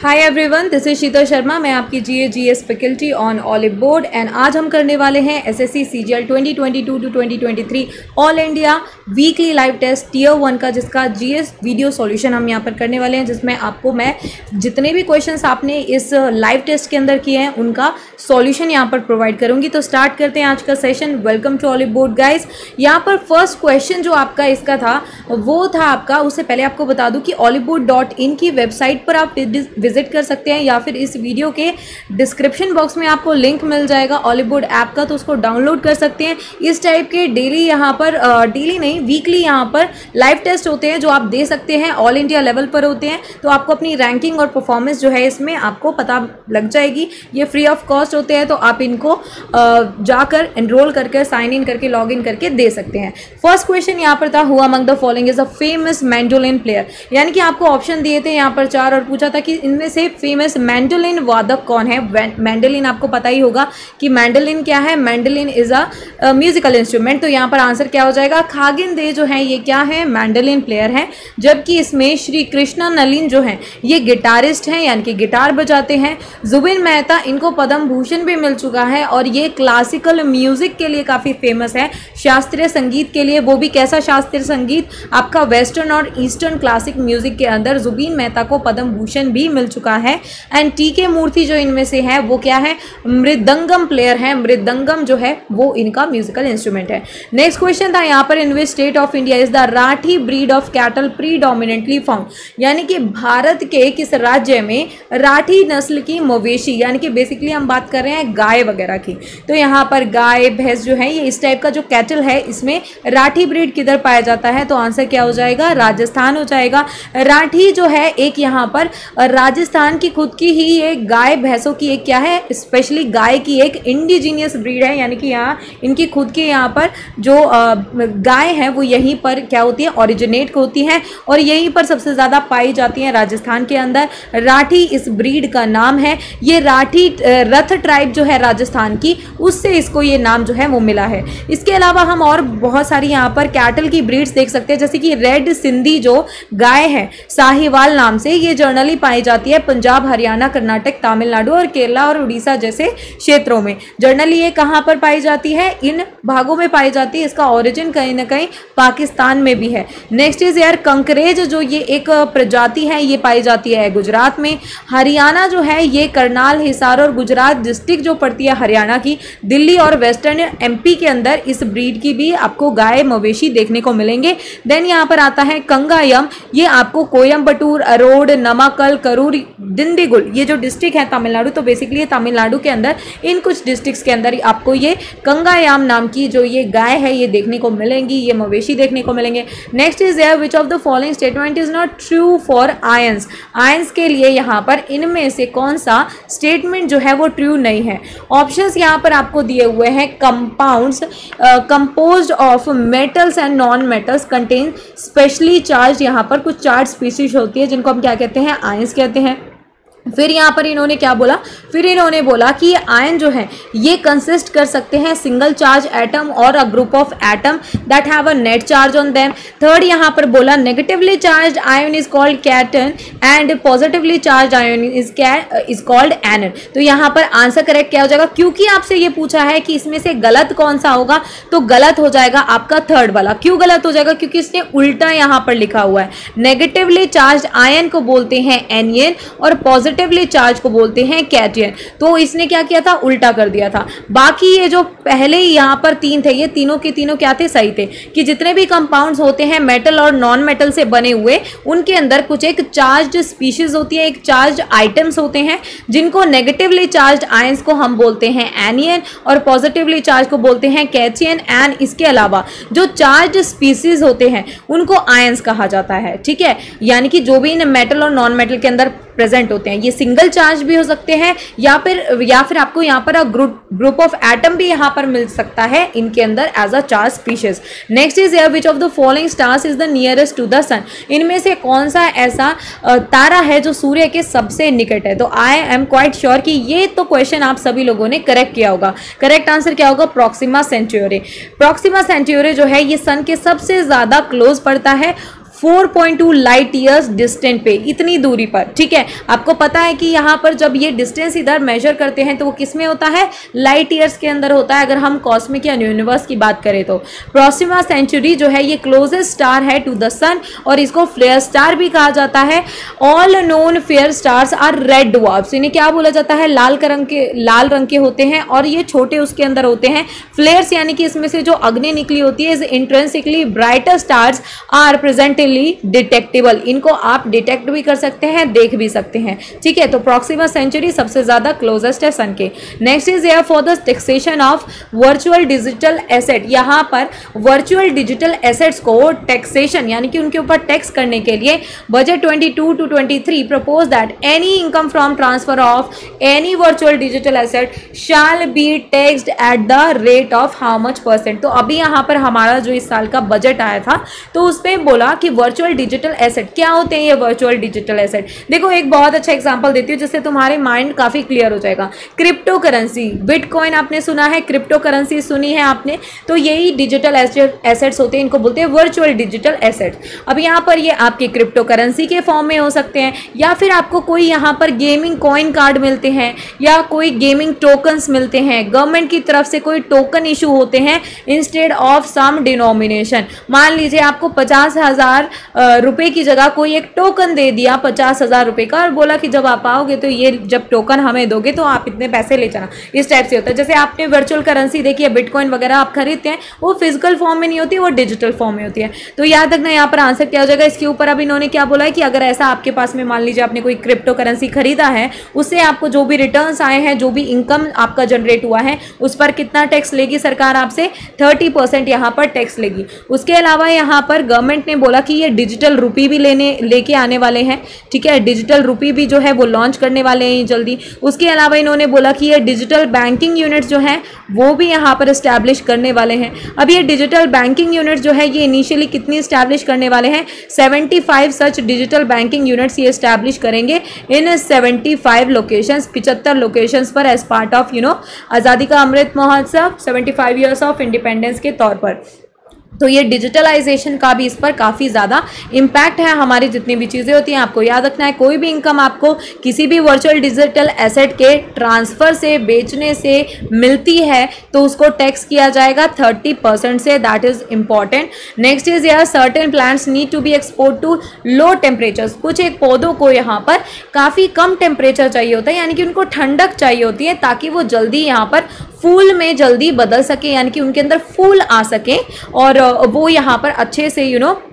Hi everyone this is Sheetal Sharma मैं आपकी G A G S faculty on Oliveboard and आज हम करने वाले हैं S S C C G twenty twenty two to twenty twenty three all India weekly live test tier one का, जिसका G S video solution हम यहाँ पर करने वाले हैं, जिसमें आपको मैं जितने भी क्वेश्चंस आपने इस लाइव टेस्ट के अंदर किए हैं, उनका सॉल्यूशन यहाँ पर प्रोवाइड करूँगी। तो स्टार्ट करते हैं आज का session welcome to Oliveboard guys यहाँ पर फ़र्स्ट क्वेश्चन जो आपका इसका था, वो था आपका, उससे पहले आपको बता दूँ कि ऑलिव बोर्ड डॉट इन की वेबसाइट पर आप विज़िट कर सकते हैं या फिर इस वीडियो के डिस्क्रिप्शन बॉक्स में आपको लिंक मिल जाएगा ऑलीवुड ऐप का तो उसको डाउनलोड कर सकते हैं। इस टाइप के डेली यहाँ पर डेली नहीं वीकली यहाँ पर लाइव टेस्ट होते हैं, जो आप दे सकते हैं ऑल इंडिया लेवल पर होते हैं। तो आपको अपनी रैंकिंग और परफॉर्मेंस जो है इसमें आपको पता लग जाएगी। ये फ्री ऑफ़ कॉस्ट होते हैं तो आप इनको जाकर एनरोल करके साइन इन करके लॉग इन करके दे सकते हैं। फ़र्स्ट क्वेश्चन यहाँ पर था हुआ among the following is a famous mandolin player यानी कि आपको ऑप्शन दिए थे, यहाँ पर चार, और पूछा था कि इनमें से फ़ेमस मैंडोलिन वादक कौन है? मैंडोलिन आपको पता ही होगा कि मैंडोलिन क्या है? Mandolin is a musical instrument तो यहाँ पर आंसर क्या हो जाएगा? खागिन दे जो है, ये क्या है? मैंडोलिन प्लेयर हैं, जबकि इसमें श्री कृष्णा नलिन जो हैं, ये गिटारिस्ट हैं, यानी कि गिटार बजाते हैं। जुबिन मेहता, इनको पद्म भूषण भी मिल चुका है और ये क्लासिकल म्यूज़िक के लिए काफ़ी फ़ेमस है। शास्त्रीय संगीत के लिए, वो भी कैसा शास्त्रीय संगीत? आपका वेस्टर्न और ईस्टर्न क्लासिक म्यूज़िक के अंदर जुबीन मेहता को पद्म भूषण भी मिल चुका है। एंड टी के मूर्ति जो इनमें से है, वो क्या है? मृदंगम प्लेयर है। मृदंगम जो है, वो इनका म्यूजिकल इंस्ट्रूमेंट है। नेक्स्ट क्वेश्चन था यहाँ पर in which state of India is the Rathi breed of cattle predominantly found यानी कि भारत के किस राज्य में राठी नस्ल की मवेशी, यानी कि बेसिकली हम बात कर रहे हैं गाय वगैरह की। तो यहाँ पर गाय, भैंस जो है, ये इस टाइप का जो कैटल है, इसमें राठी ब्रीड किधर पाया जाता है? तो आंसर क्या हो जाएगा? राजस्थान हो जाएगा। राठी जो है, एक यहाँ पर राजस्थान की खुद की ही ये गाय भैंसों की एक क्या है? स्पेशली गाय की एक इंडिजीनियस ब्रीड है, यानी कि यहाँ इनकी खुद के यहाँ पर जो गाय है, वो यहीं पर क्या होती है? ओरिजिनेट होती है और यहीं पर सबसे ज़्यादा पाई जाती हैं राजस्थान के अंदर। राठी इस ब्रीड का नाम है। ये राठी रथ ट्राइब जो है राजस्थान की, उससे इसको ये नाम जो है वो मिला है। इसके अलावा हम और बहुत सारी यहाँ पर कैटल की ब्रीड्स देख सकते हैं, जैसे कि रेड सिंधी जो गाय है, साहिवाल नाम से ये जर्नली पाई जाती है पंजाब, हरियाणा, कर्नाटक, तमिलनाडु और केरला और उड़ीसा जैसे क्षेत्रों में। जर्नली ये कहाँ पर पाई जाती है? इन भागों में पाई जाती है। इसका ओरिजिन कहीं ना कहीं पाकिस्तान में भी है। नेक्स्ट इज़ यार कंकरेज, जो ये एक प्रजाति है, ये पाई जाती है गुजरात में। हरियाणा जो है, ये करनाल, हिसार और गुजरात डिस्ट्रिक्ट जो पड़ती है हरियाणा की। दिल्ली और वेस्टर्न एमपी के अंदर इस ब्रीड की भी आपको गाय, मवेशी देखने को मिलेंगे। देन यहाँ पर आता है कंगायम। ये आपको कोयम्बटूर अरोड, नमाकल, करूर दिंडीगुल, ये जो डिस्ट्रिक्ट है तमिलनाडु तो बेसिकली तमिलनाडु के अंदर, इन कुछ डिस्ट्रिक्ट्स के अंदर आपको ये कंगायाम नाम की जो ये गाय है, ये देखने को मिलेंगी, ये मवेशी देखने को मिलेंगे। Next is here which of the following statement is not true for ions ions के लिए यहाँ पर इनमें से कौन सा स्टेटमेंट जो है वो ट्रू नहीं है? ऑप्शंस यहाँ पर आपको दिए हुए हैं compounds compose of metals and non metals contain specially charge यहाँ पर कुछ चार्ज स्पीसीज होती है, जिनको हम क्या कहते हैं आयंस कहते हैं। हैं फिर यहाँ पर इन्होंने क्या बोला? फिर इन्होंने बोला कि ये आयन जो है, ये कंसिस्ट कर सकते हैं सिंगल चार्ज एटम और a group of atom that have a net charge on them third यहाँ पर बोला negatively charge ion is called cation and positively charge ion is is called anion तो यहाँ पर आंसर करेक्ट क्या हो जाएगा? क्योंकि आपसे ये पूछा है कि इसमें से गलत कौन सा होगा तो गलत हो जाएगा आपका थर्ड वाला। क्यों गलत हो जाएगा? क्योंकि इसने उल्टा यहाँ पर लिखा हुआ है। नेगेटिवली चार्ज आयन को बोलते हैं एनियन और पॉजिटिव पॉजिटिवली चार्ज को बोलते हैं कैटियन तो इसने क्या किया था? उल्टा कर दिया था। बाकी ये जो पहले यहाँ पर तीन थे, ये तीनों के तीनों क्या थे? सही थे। कि जितने भी कंपाउंड्स होते हैं मेटल और नॉन मेटल से बने हुए, उनके अंदर कुछ एक चार्ज स्पीशीज होती है, एक चार्ज आइटम्स होते हैं, जिनको नेगेटिवली चार्ज आयंस को हम बोलते हैं एनियन और पॉजिटिवली चार्ज को बोलते हैं कैचियन एंड इसके अलावा जो चार्ज स्पीसीज होते हैं, उनको आयंस कहा जाता है। ठीक है? यानी कि जो भी इन मेटल और नॉन मेटल के अंदर प्रेजेंट होते हैं। ये सिंगल चार्ज भी हो सकते हैं या फिर या फिर आपको यहाँ पर ग्रुप ग्रुप ऑफ़ एटम भी यहाँ पर मिल सकता है इनके अंदर as a charge species next is here which of the following stars is the nearest to the sun इनमें से कौन सा ऐसा तारा है जो सूर्य के सबसे निकट है? तो आई एम क्वाइट श्योर कि ये तो क्वेश्चन आप सभी लोगों ने करेक्ट किया होगा। करेक्ट आंसर क्या होगा? प्रोक्सीमा सेंचुरी प्रोक्सीमा सेंचुरी जो है, ये सन के सबसे ज़्यादा क्लोज पड़ता है 4.2 लाइट ईयर्स डिस्टेंट पे, इतनी दूरी पर, ठीक है? आपको पता है कि यहाँ पर जब ये डिस्टेंस इधर मेजर करते हैं तो वो किसमें होता है? लाइट ईयर्स के अंदर होता है, अगर हम कॉस्मिक या यूनिवर्स की बात करें तो। प्रोसिमा सेंचुरी जो है, ये क्लोजेस्ट स्टार है टू द सन और इसको फ्लेयर स्टार भी कहा जाता है। All known flare stars are red dwarfs इन्हें क्या बोला जाता है? लाल रंग के, लाल रंग के होते हैं, और ये छोटे उसके अंदर होते हैं। फ्लेयर्स यानी कि इसमें से जो अग्नि निकली होती है is intrinsically brighter stars are presently detectable इनको आप डिटेक्ट भी कर सकते हैं, देख भी सकते हैं। ठीक है तो प्रॉक्सिमा सेंचुरी सबसे ज़्यादा क्लोजेस्ट है सन के। Next is here for the taxation of virtual digital asset यहाँ पर वर्चुअल डिजिटल एसेट्स को टैक्सेशन यानी कि उनके ऊपर टैक्स करने के लिए budget 22 to 23 propose that any income from transfer of any virtual digital asset shall be taxed at the rate of how much percent तो अभी यहाँ पर हमारा जो इस साल का बजट आया था तो उस पर बोला कि वर्चुअल डिजिटल एसेट क्या होते हैं ये वर्चुअल डिजिटल एसेट देखो, एक बहुत अच्छा एग्ज़ाम्पल देती हूँ जिससे तुम्हारे माइंड काफ़ी क्लियर हो जाएगा। क्रिप्टो करेंसी बिटकॉइन आपने सुना है क्रिप्टो करेंसी सुनी है आपने? तो यही डिजिटल एसेट्स होते हैं, इनको बोलते हैं वर्चुअल डिजिटल एसेट्स अब यहाँ पर ये आपके क्रिप्टो करेंसी के फॉर्म में हो सकते हैं, या फिर आपको कोई यहाँ पर गेमिंग कॉइन कार्ड मिलते हैं, या कोई गेमिंग टोकन्स मिलते हैं। गवर्नमेंट की तरफ़ से कोई टोकन इशू होते हैं इंस्टेड ऑफ़ सम डिनोमिनेशन मान लीजिए आपको पचास हज़ार रुपये की जगह कोई एक टोकन दे दिया पचास हज़ार रुपये का और बोला कि जब आप आओगे तो ये जब टोकन हमें दोगे तो आप इतने पैसे ले जाना। इस टाइप से होता है। जैसे आपने वर्चुअल करेंसी देखी है बिटकॉइन वगैरह आप खरीदते हैं, वो फ़िज़िकल फॉर्म में नहीं होती, वो डिजिटल फॉर्म में होती है। तो याद रखना, यहाँ पर आंसर क्या हो जाएगा। इसके ऊपर अब इन्होंने क्या बोला है कि अगर ऐसा आपके पास में, मान लीजिए आपने कोई क्रिप्टो करेंसी खरीदा है, उससे आपको जो भी रिटर्न आए हैं, जो भी इनकम आपका जनरेट हुआ है, उस पर कितना टैक्स लेगी सरकार आपसे? थर्टी परसेंट यहाँ पर टैक्स लेगी। उसके अलावा यहाँ पर गवर्नमेंट ने बोला कि ये डिजिटल रुपी भी लेने, लेके आने वाले हैं, ठीक है? डिजिटल रुपी भी जो है वो लॉन्च करने वाले हैं जल्दी। उसके अलावा इन्होंने बोला कि ये डिजिटल बैंकिंग यूनिट्स जो हैं, वो भी यहाँ पर इस्टेब्लिश करने वाले हैं। अब ये डिजिटल बैंकिंग यूनिट्स जो है, ये इनिशियली कितनी इस्टेब्लिश करने वाले हैं? 75 सच डिजिटल बैंकिंग यूनिट्स ये इस्टेब्लिश करेंगे इन 75 लोकेशंस पिचहत्तर लोकेशंस पर as part of you know आज़ादी का अमृत महोत्सव 75 इयर्स ऑफ़ इंडिपेंडेंस के तौर पर। तो ये डिजिटलाइजेशन का भी इस पर काफ़ी ज़्यादा इम्पैक्ट है, हमारी जितनी भी चीज़ें होती हैं, आपको याद रखना है, कोई भी इनकम आपको किसी भी वर्चुअल डिजिटल एसेट के ट्रांसफ़र से, बेचने से मिलती है तो उसको टैक्स किया जाएगा थर्टी परसेंट से that is important next is यार certain plants need to be export to low temperatures कुछ एक पौधों को यहाँ पर काफ़ी कम टेम्परेचर चाहिए होता है, यानी कि उनको ठंडक चाहिए होती है, ताकि वो जल्दी यहाँ पर फूल में जल्दी बदल सके, यानी कि उनके अंदर फूल आ सके, और वो यहाँ पर अच्छे से you you know know,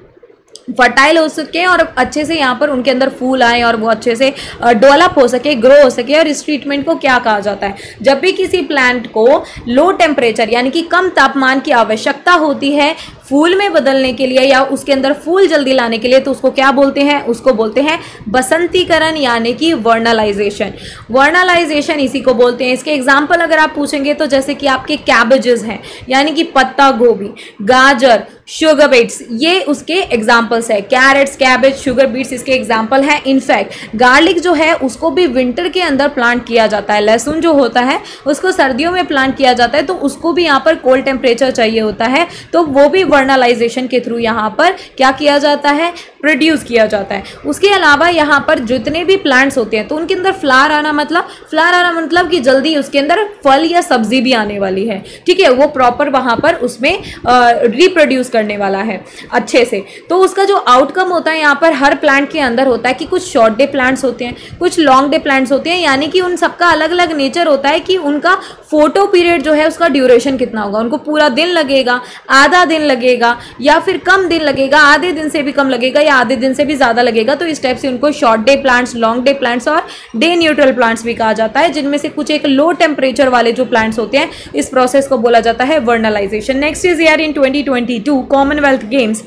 fertile हो सके और अच्छे से यहाँ पर उनके अंदर फूल आए और वो अच्छे से डेवलप हो सके ग्रो हो सके और इस ट्रीटमेंट को क्या कहा जाता है? जब भी किसी प्लांट को लो टेम्परेचर यानी कि कम तापमान की आवश्यकता होती है फूल में बदलने के लिए या उसके अंदर फूल जल्दी लाने के लिए तो उसको क्या बोलते हैं? उसको बोलते हैं बसंतीकरण, यानी कि वर्नलाइजेशन वर्नलाइजेशन इसी को बोलते हैं। इसके एग्ज़ाम्पल अगर आप पूछेंगे तो जैसे कि आपके कैबेजेस हैं, यानी कि पत्ता गोभी, गाजर शुगर बीट्स ये उसके एग्जाम्पल्स है। कैरेट्स कैबेज शुगर बीट्स इसके एग्ज़ाम्पल है। इनफैक्ट गार्लिक जो है, उसको भी विंटर के अंदर प्लांट किया जाता है। लहसुन जो होता है, उसको सर्दियों में प्लांट किया जाता है तो उसको भी यहाँ पर कोल्ड टेम्परेचर चाहिए होता है। तो वो भी वर्नलाइजेशन के थ्रू यहाँ पर क्या किया जाता है? प्रोड्यूस किया जाता है। उसके अलावा यहाँ पर जितने भी प्लांट्स होते हैं तो उनके अंदर फ्लार आना मतलब फ्लार आना मतलब कि जल्दी उसके अंदर फल या सब्ज़ी भी आने वाली है। ठीक है, वो प्रॉपर वहाँ पर उसमें रिप्रोड्यूस करने वाला है अच्छे से। तो उसका जो आउटकम होता है यहाँ पर हर प्लांट के अंदर होता है कि कुछ शॉर्ट डे प्लांट्स होते हैं, कुछ लॉन्ग डे प्लांट्स होते हैं, यानी कि उन सबका अलग अलग नेचर होता है कि उनका फ़ोटो पीरियड जो है उसका ड्यूरेशन कितना होगा। उनको पूरा दिन लगेगा, आधा दिन लगेगा या फिर कम दिन लगेगा, आधे दिन से भी कम लगेगा या आधे दिन से भी ज़्यादा लगेगा तो इस टाइप से उनको short day plants long day plants और डे न्यूट्रल प्लांट्स भी कहा जाता है, जिनमें से कुछ एक लो टेम्परेचर वाले जो प्लांट्स होते हैं, इस प्रोसेस को बोला जाता है vernalization next is year in 2022 Commonwealth Games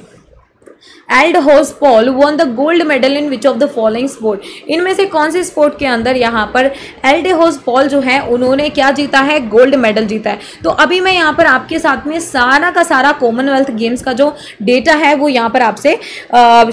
Eldhose Paul won the gold medal in which of the following sport इनमें से कौन से स्पोर्ट के अंदर यहाँ पर एल्डे होस पॉल जो है, उन्होंने क्या जीता है? गोल्ड मेडल जीता है। तो अभी मैं यहाँ पर आपके साथ में सारा का सारा कॉमनवेल्थ गेम्स का जो डेटा है, वो यहाँ पर आपसे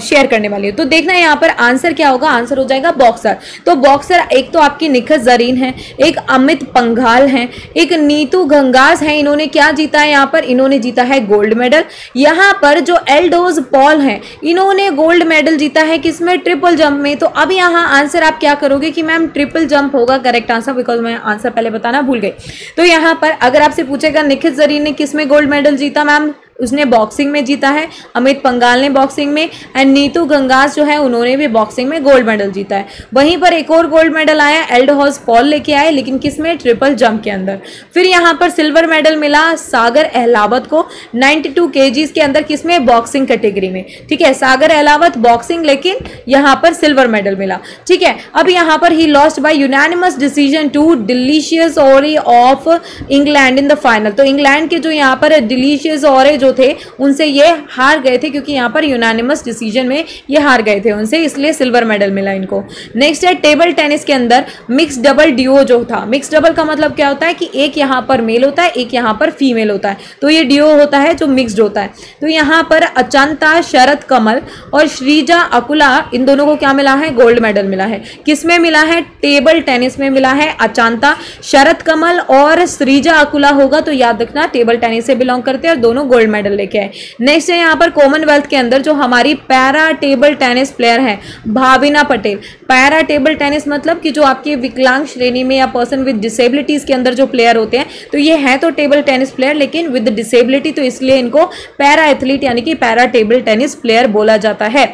शेयर करने वाली हूँ। तो देखना यहाँ पर आंसर क्या होगा। आंसर हो जाएगा बॉक्सर तो बॉक्सर एक तो आपकी निखत जरीन है, एक अमित पंघाल है, एक नीतू गंगास है। इन्होंने क्या जीता है यहाँ पर? इन्होंने जीता है गोल्ड मेडल यहाँ पर जो एल्डोज पॉल है इन्होंने गोल्ड मेडल जीता है किसमें? ट्रिपल जंप में। तो अब यहाँ आंसर आप क्या करोगे कि मैम ट्रिपल जंप होगा? करेक्ट आंसर बिकॉज़ मैं आंसर पहले बताना भूल गई। तो यहाँ पर अगर आपसे पूछेगा, निखित जरीन ने किसमें गोल्ड मेडल जीता मैम उसने बॉक्सिंग में जीता है, अमित पंगाल ने बॉक्सिंग में एंड नीतू गंगास जो है, उन्होंने भी बॉक्सिंग में गोल्ड मेडल जीता है। वहीं पर एक और गोल्ड मेडल आया एल्डोहॉस पॉल लेके आए, लेकिन किसमें? ट्रिपल जंप के अंदर। फिर यहाँ पर सिल्वर मेडल मिला सागर अहलावत को 92 टू के अंदर किसमें? बॉक्सिंग कैटेगरी में। ठीक है, सागर अहलावत बॉक्सिंग लेकिन यहाँ पर सिल्वर मेडल मिला। ठीक है, अब यहाँ पर ही lost by unanimous decision to Delicious Orie of England in the final तो इंग्लैंड के जो यहाँ पर डिलीशियस ओरे जो जो थे, उनसे ये हार गए थे क्योंकि यहाँ पर यूनानिमस डिसीज़न में ये हार गए थे उनसे, इसलिए सिल्वर मेडल मिला इनको। नेक्स्ट है टेबल टेनिस के अंदर मिक्स डबल डिओ जो था। मिक्स डबल का मतलब क्या होता है कि एक यहाँ पर मेल होता है, एक यहाँ पर फीमेल होता है। तो ये डिओ होता है जो मिक्सड होता है। तो यहाँ पर अचांता शरद कमल और श्रीजा अकुला, इन दोनों को क्या मिला है? गोल्ड मेडल मिला है। किसमें मिला है? टेबल टेनिस में मिला है अचांता शरद कमल और श्रीजा अकुला होगा तो याद रखना टेबल टेनिस से बिलोंग करते हैं और दोनों गोल्ड मेडल लेके आए। नेक्स्ट है यहाँ पर कॉमनवेल्थ के अंदर, जो हमारी पैरा टेबल टेनिस प्लेयर है, Bhavina Patel. Para table tennis मतलब कि जो आपके विकलांग श्रेणी में या पर्सन विद डिसेबिलिटीज के अंदर जो प्लेयर होते हैं तो ये है तो टेबल टेनिस प्लेयर लेकिन विद डिसेबिलिटी तो इसलिए इनको पैरा एथलीट यानी कि पैरा टेबल टेनिस प्लेयर बोला जाता है।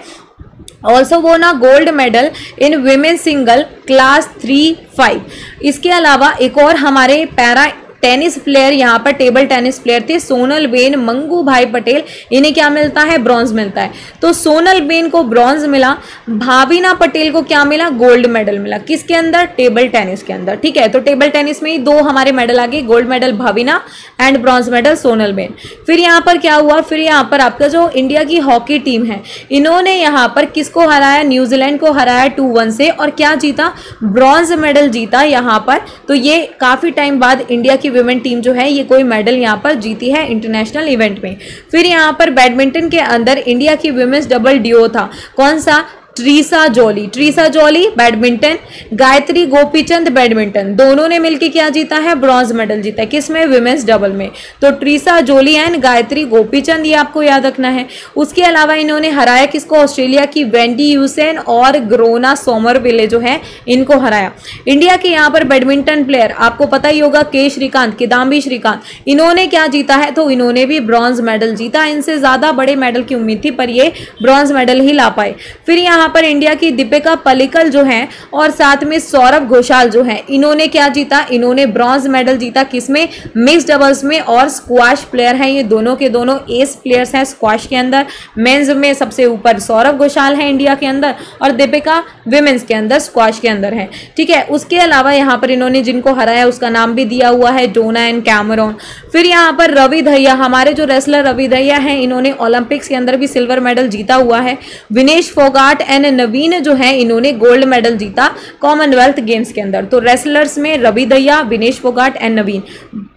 ऑल्सो वो ना gold medal in women single class three five इसके अलावा एक और हमारे पैरा टेनिस प्लेयर, यहाँ पर टेबल टेनिस प्लेयर थे, सोनल बेन, मंगू भाई पटेल, इन्हें क्या मिलता है? ब्रॉन्ज मिलता है। तो सोनल बेन को ब्रॉन्ज मिला, भाविना पटेल को क्या मिला? गोल्ड मेडल मिला। किसके अंदर? टेबल टेनिस के अंदर, ठीक है? तो टेबल टेनिस में ही दो हमारे मेडल आ गए, gold medal Bhavina and bronze medal Sonal ben. फिर यहाँ पर क्या हुआ? फिर यहाँ पर आपका जो इंडिया की हॉकी टीम है, इन्होंने यहाँ पर किसको हराया? न्यूजीलैंड को हराया टू वन से, और क्या जीता? ब्रॉन्ज मेडल जीता यहाँ पर। तो ये काफ़ी टाइम बाद इंडिया की वुमेन टीम जो है, ये कोई मेडल यहाँ पर जीती है इंटरनेशनल इवेंट में। फिर यहाँ पर बैडमिंटन के अंदर इंडिया की वुमेन्स डबल डिओ था। कौन सा? ट्रीसा जॉली। ट्रीसा जॉली, बैडमिंटन। गायत्री, गोपीचंद, बैडमिंटन। दोनों ने मिलकर क्या जीता है? ब्रॉन्ज मेडल जीता है। किसमें विमेंस डबल में। तो ट्रीसा जोली एंड गायत्री, गोपीचंद, ये आपको याद रखना है। उसके अलावा इन्होंने हराया किसको? ऑस्ट्रेलिया की वेंडी यूसेन और ग्रोना सोमर विले जो है, इनको हराया। इंडिया के यहाँ पर बैडमिंटन प्लेयर, आपको पता ही होगा, के श्रीकांत किदाम्बी श्रीकांत। इन्होंने क्या जीता है? तो इन्होंने भी ब्रॉन्ज मेडल जीता। इनसे ज़्यादा बड़े मेडल की उम्मीद थी, पर ये ब्रॉन्ज मेडल ही ला पाए। फिर यहाँ यहाँ पर इंडिया की दीपिका पलिकल जो है और साथ में सौरभ घोषाल जो है, इन्होंने क्या जीता? इन्होंने ब्रॉन्ज मेडल जीता। किसमें मिक्स डबल्स में और स्क्वाश प्लेयर हैं। ये दोनों के दोनों एस प्लेयर्स हैं स्क्वाश के अंदर। मेंस में सबसे ऊपर सौरभ घोषाल है इंडिया के अंदर और दीपिका विमेंस के अंदर स्क्वाश के अंदर है। ठीक है, उसके अलावा यहाँ पर इन्होंने जिनको हराया, उसका नाम भी दिया हुआ है डोना एंड कैमरोन। फिर यहाँ पर रवि धैया, हमारे जो रेसलर रवि धैया हैं, इन्होंने ओलंपिक्स के अंदर भी सिल्वर मेडल जीता हुआ है। विनेश फोगाट एंड नवीन जो है, इन्होंने गोल्ड मेडल जीता कॉमनवेल्थ गेम्स के अंदर। तो रेसलर्स में Ravi Dahiya Vinesh Phogat and Naveen.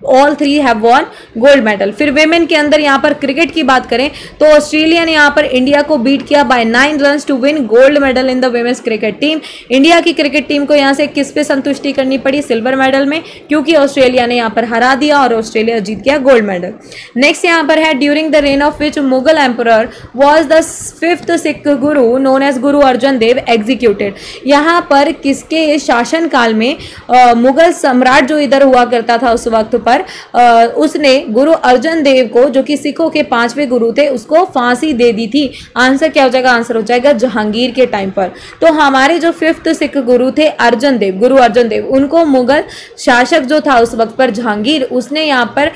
All three have won gold medal फिर वेमेन के अंदर यहाँ पर क्रिकेट की बात करें तो ऑस्ट्रेलिया ने यहाँ पर इंडिया को बीट किया by nine run to win gold medal in the women's cricket team India की क्रिकेट टीम को यहाँ से किस पे संतुष्टि करनी पड़ी? सिल्वर मेडल में क्योंकि ऑस्ट्रेलिया ने यहाँ पर हरा दिया और ऑस्ट्रेलिया जीत गया गोल्ड मेडल नेक्स्ट यहाँ पर है during the reign of which Mughal emperor was the fifth Sikh guru known as Guru Arjun Dev executed यहाँ पर किसके शासन काल में आ, मुगल सम्राट जो इधर हुआ करता था उस वक्त पर आ, उसने गुरु अर्जन देव को जो कि सिखों के पाँचवें गुरु थे उसको फांसी दे दी थी। आंसर क्या हो जाएगा? आंसर हो जाएगा जहांगीर के टाइम पर। तो हमारे जो फिफ्थ सिख गुरु थे अर्जुन देव गुरु अर्जुन देव उनको मुगल शासक जो था उस वक्त पर जहांगीर उसने यहाँ पर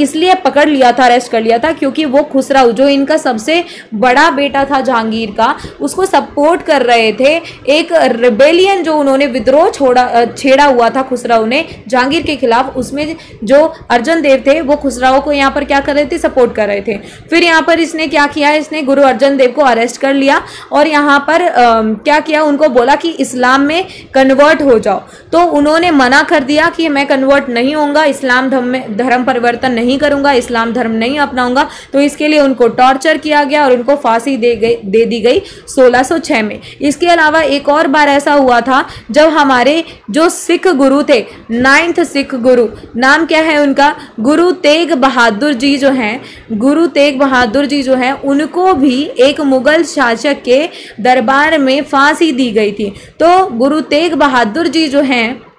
इसलिए पकड़ लिया था अरेस्ट कर लिया था क्योंकि वो खुसराऊ जो इनका सबसे बड़ा बेटा था जहांगीर का उसको सपोर्ट कर रहे थे। एक रिबेलियन जो उन्होंने विद्रोह छोड़ा छेड़ा हुआ था खुसराव ने जहांगीर के खिलाफ उसमें जो अर्जन देव थे वो खुसराव को यहाँ पर क्या कर रहे थे? सपोर्ट कर रहे थे। फिर यहाँ पर इसने क्या किया? इसने गुरु अर्जन देव को अरेस्ट कर लिया और यहाँ पर आ, क्या किया? उनको बोला कि इस्लाम में कन्वर्ट हो जाओ। तो उन्होंने मना कर दिया कि मैं कन्वर्ट नहीं होऊँगा इस्लाम धर्म में धर्म परिवर्तन नहीं करूँगा इस्लाम धर्म नहीं अपनाऊँगा। तो इसके लिए उनको टॉर्चर किया गया और उनको फांसी दे गई दे दी गई सोलह 1806 में। इसके अलावा एक और बार ऐसा हुआ था जब हमारे जो सिख गुरु थे नाइन्थ सिख गुरु नाम क्या है उनका? गुरु तेग बहादुर जी जो हैं, गुरु तेग बहादुर जी जो हैं, उनको भी एक मुगल शासक के दरबार में फांसी दी गई थी। तो गुरु तेग बहादुर जी जो हैं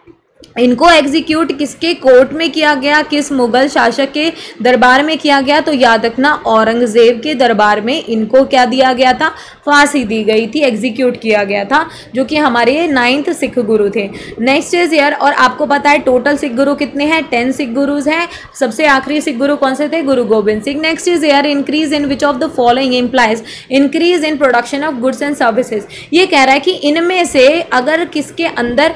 इनको एग्जीक्यूट किसके कोर्ट में किया गया, किस मुगल शासक के दरबार में किया गया तो याद रखना औरंगज़ेब के दरबार में इनको क्या दिया गया था? फांसी दी गई थी एग्जीक्यूट किया गया था, जो कि हमारे नाइन्थ सिख गुरु थे। नेक्स्ट इज़ ईयर और आपको पता है टोटल सिख गुरु कितने हैं? टेन सिख गुरुज हैं। सबसे आखिरी सिख गुरु कौन से थे? Guru Gobind Singh. Next is here increase in which of the following implies increase in production of goods and services ये कह रहा है कि इनमें से अगर किसके अंदर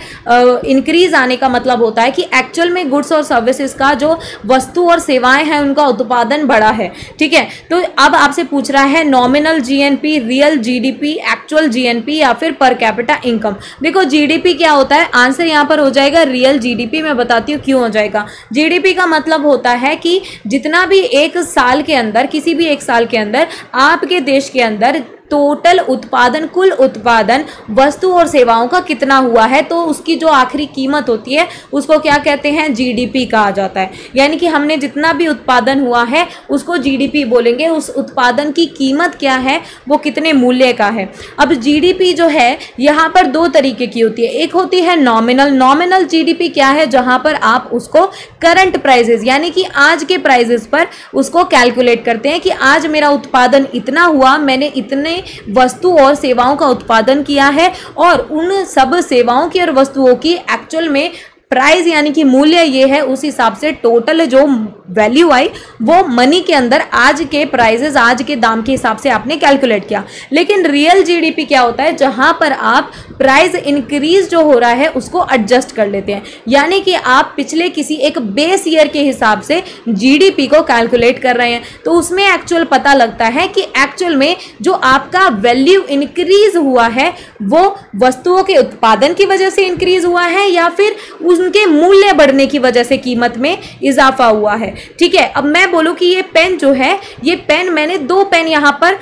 इंक्रीज आने का मतलब होता है कि एक्चुअल में गुड्स और सर्विसेज़ का जो वस्तु और सेवाएँ हैं, उनका उत्पादन बढ़ा है। ठीक है? तो अब आपसे पूछ रहा है nominal GNP real GDP actual GNP या फिर पर कैपिटा इनकम देखो जीडीपी क्या होता है? आंसर यहाँ पर हो जाएगा रियल जीडीपी मैं बताती हूँ क्यों हो जाएगा। जीडीपी का मतलब होता है कि जितना भी एक साल के अंदर, किसी भी एक साल के अंदर, आपके देश के अंदर टोटल उत्पादन, कुल उत्पादन वस्तु और सेवाओं का कितना हुआ है? तो उसकी जो आखिरी कीमत होती है, उसको क्या कहते हैं? जीडीपी कहा जाता है। यानी कि हमने जितना भी उत्पादन हुआ है, उसको जीडीपी बोलेंगे। उस उत्पादन की कीमत क्या है? वो कितने मूल्य का है? अब जीडीपी जो है, यहाँ पर दो तरीके की होती है। एक होती है नॉमिनल नॉमिनल जीडीपी क्या है? जहाँ पर आप उसको करंट प्राइजेस यानी कि आज के प्राइजेस पर उसको कैलकुलेट करते हैं कि आज मेरा उत्पादन इतना हुआ, मैंने इतने वस्तु और सेवाओं का उत्पादन किया है और उन सब सेवाओं की और वस्तुओं की एक्चुअल में प्राइस यानी कि मूल्य ये है, उस हिसाब से टोटल जो वैल्यू आई, वो मनी के अंदर आज के प्राइजेस आज के दाम के हिसाब से आपने कैलकुलेट किया। लेकिन रियल जीडीपी क्या होता है? जहाँ पर आप प्राइस इंक्रीज जो हो रहा है, उसको एडजस्ट कर लेते हैं। यानी कि आप पिछले किसी एक बेस ईयर के हिसाब से जीडीपी को कैलकुलेट कर रहे हैं। तो उसमें एक्चुअल पता लगता है कि एक्चुअल में जो आपका वैल्यू इंक्रीज हुआ है, वो वस्तुओं के उत्पादन की वजह से इंक्रीज हुआ है या फिर उनके मूल्य बढ़ने की वजह से कीमत में इजाफा हुआ है। ठीक है, अब मैं बोलूँ कि ये पेन जो है, ये पेन मैंने दो पेन यहाँ पर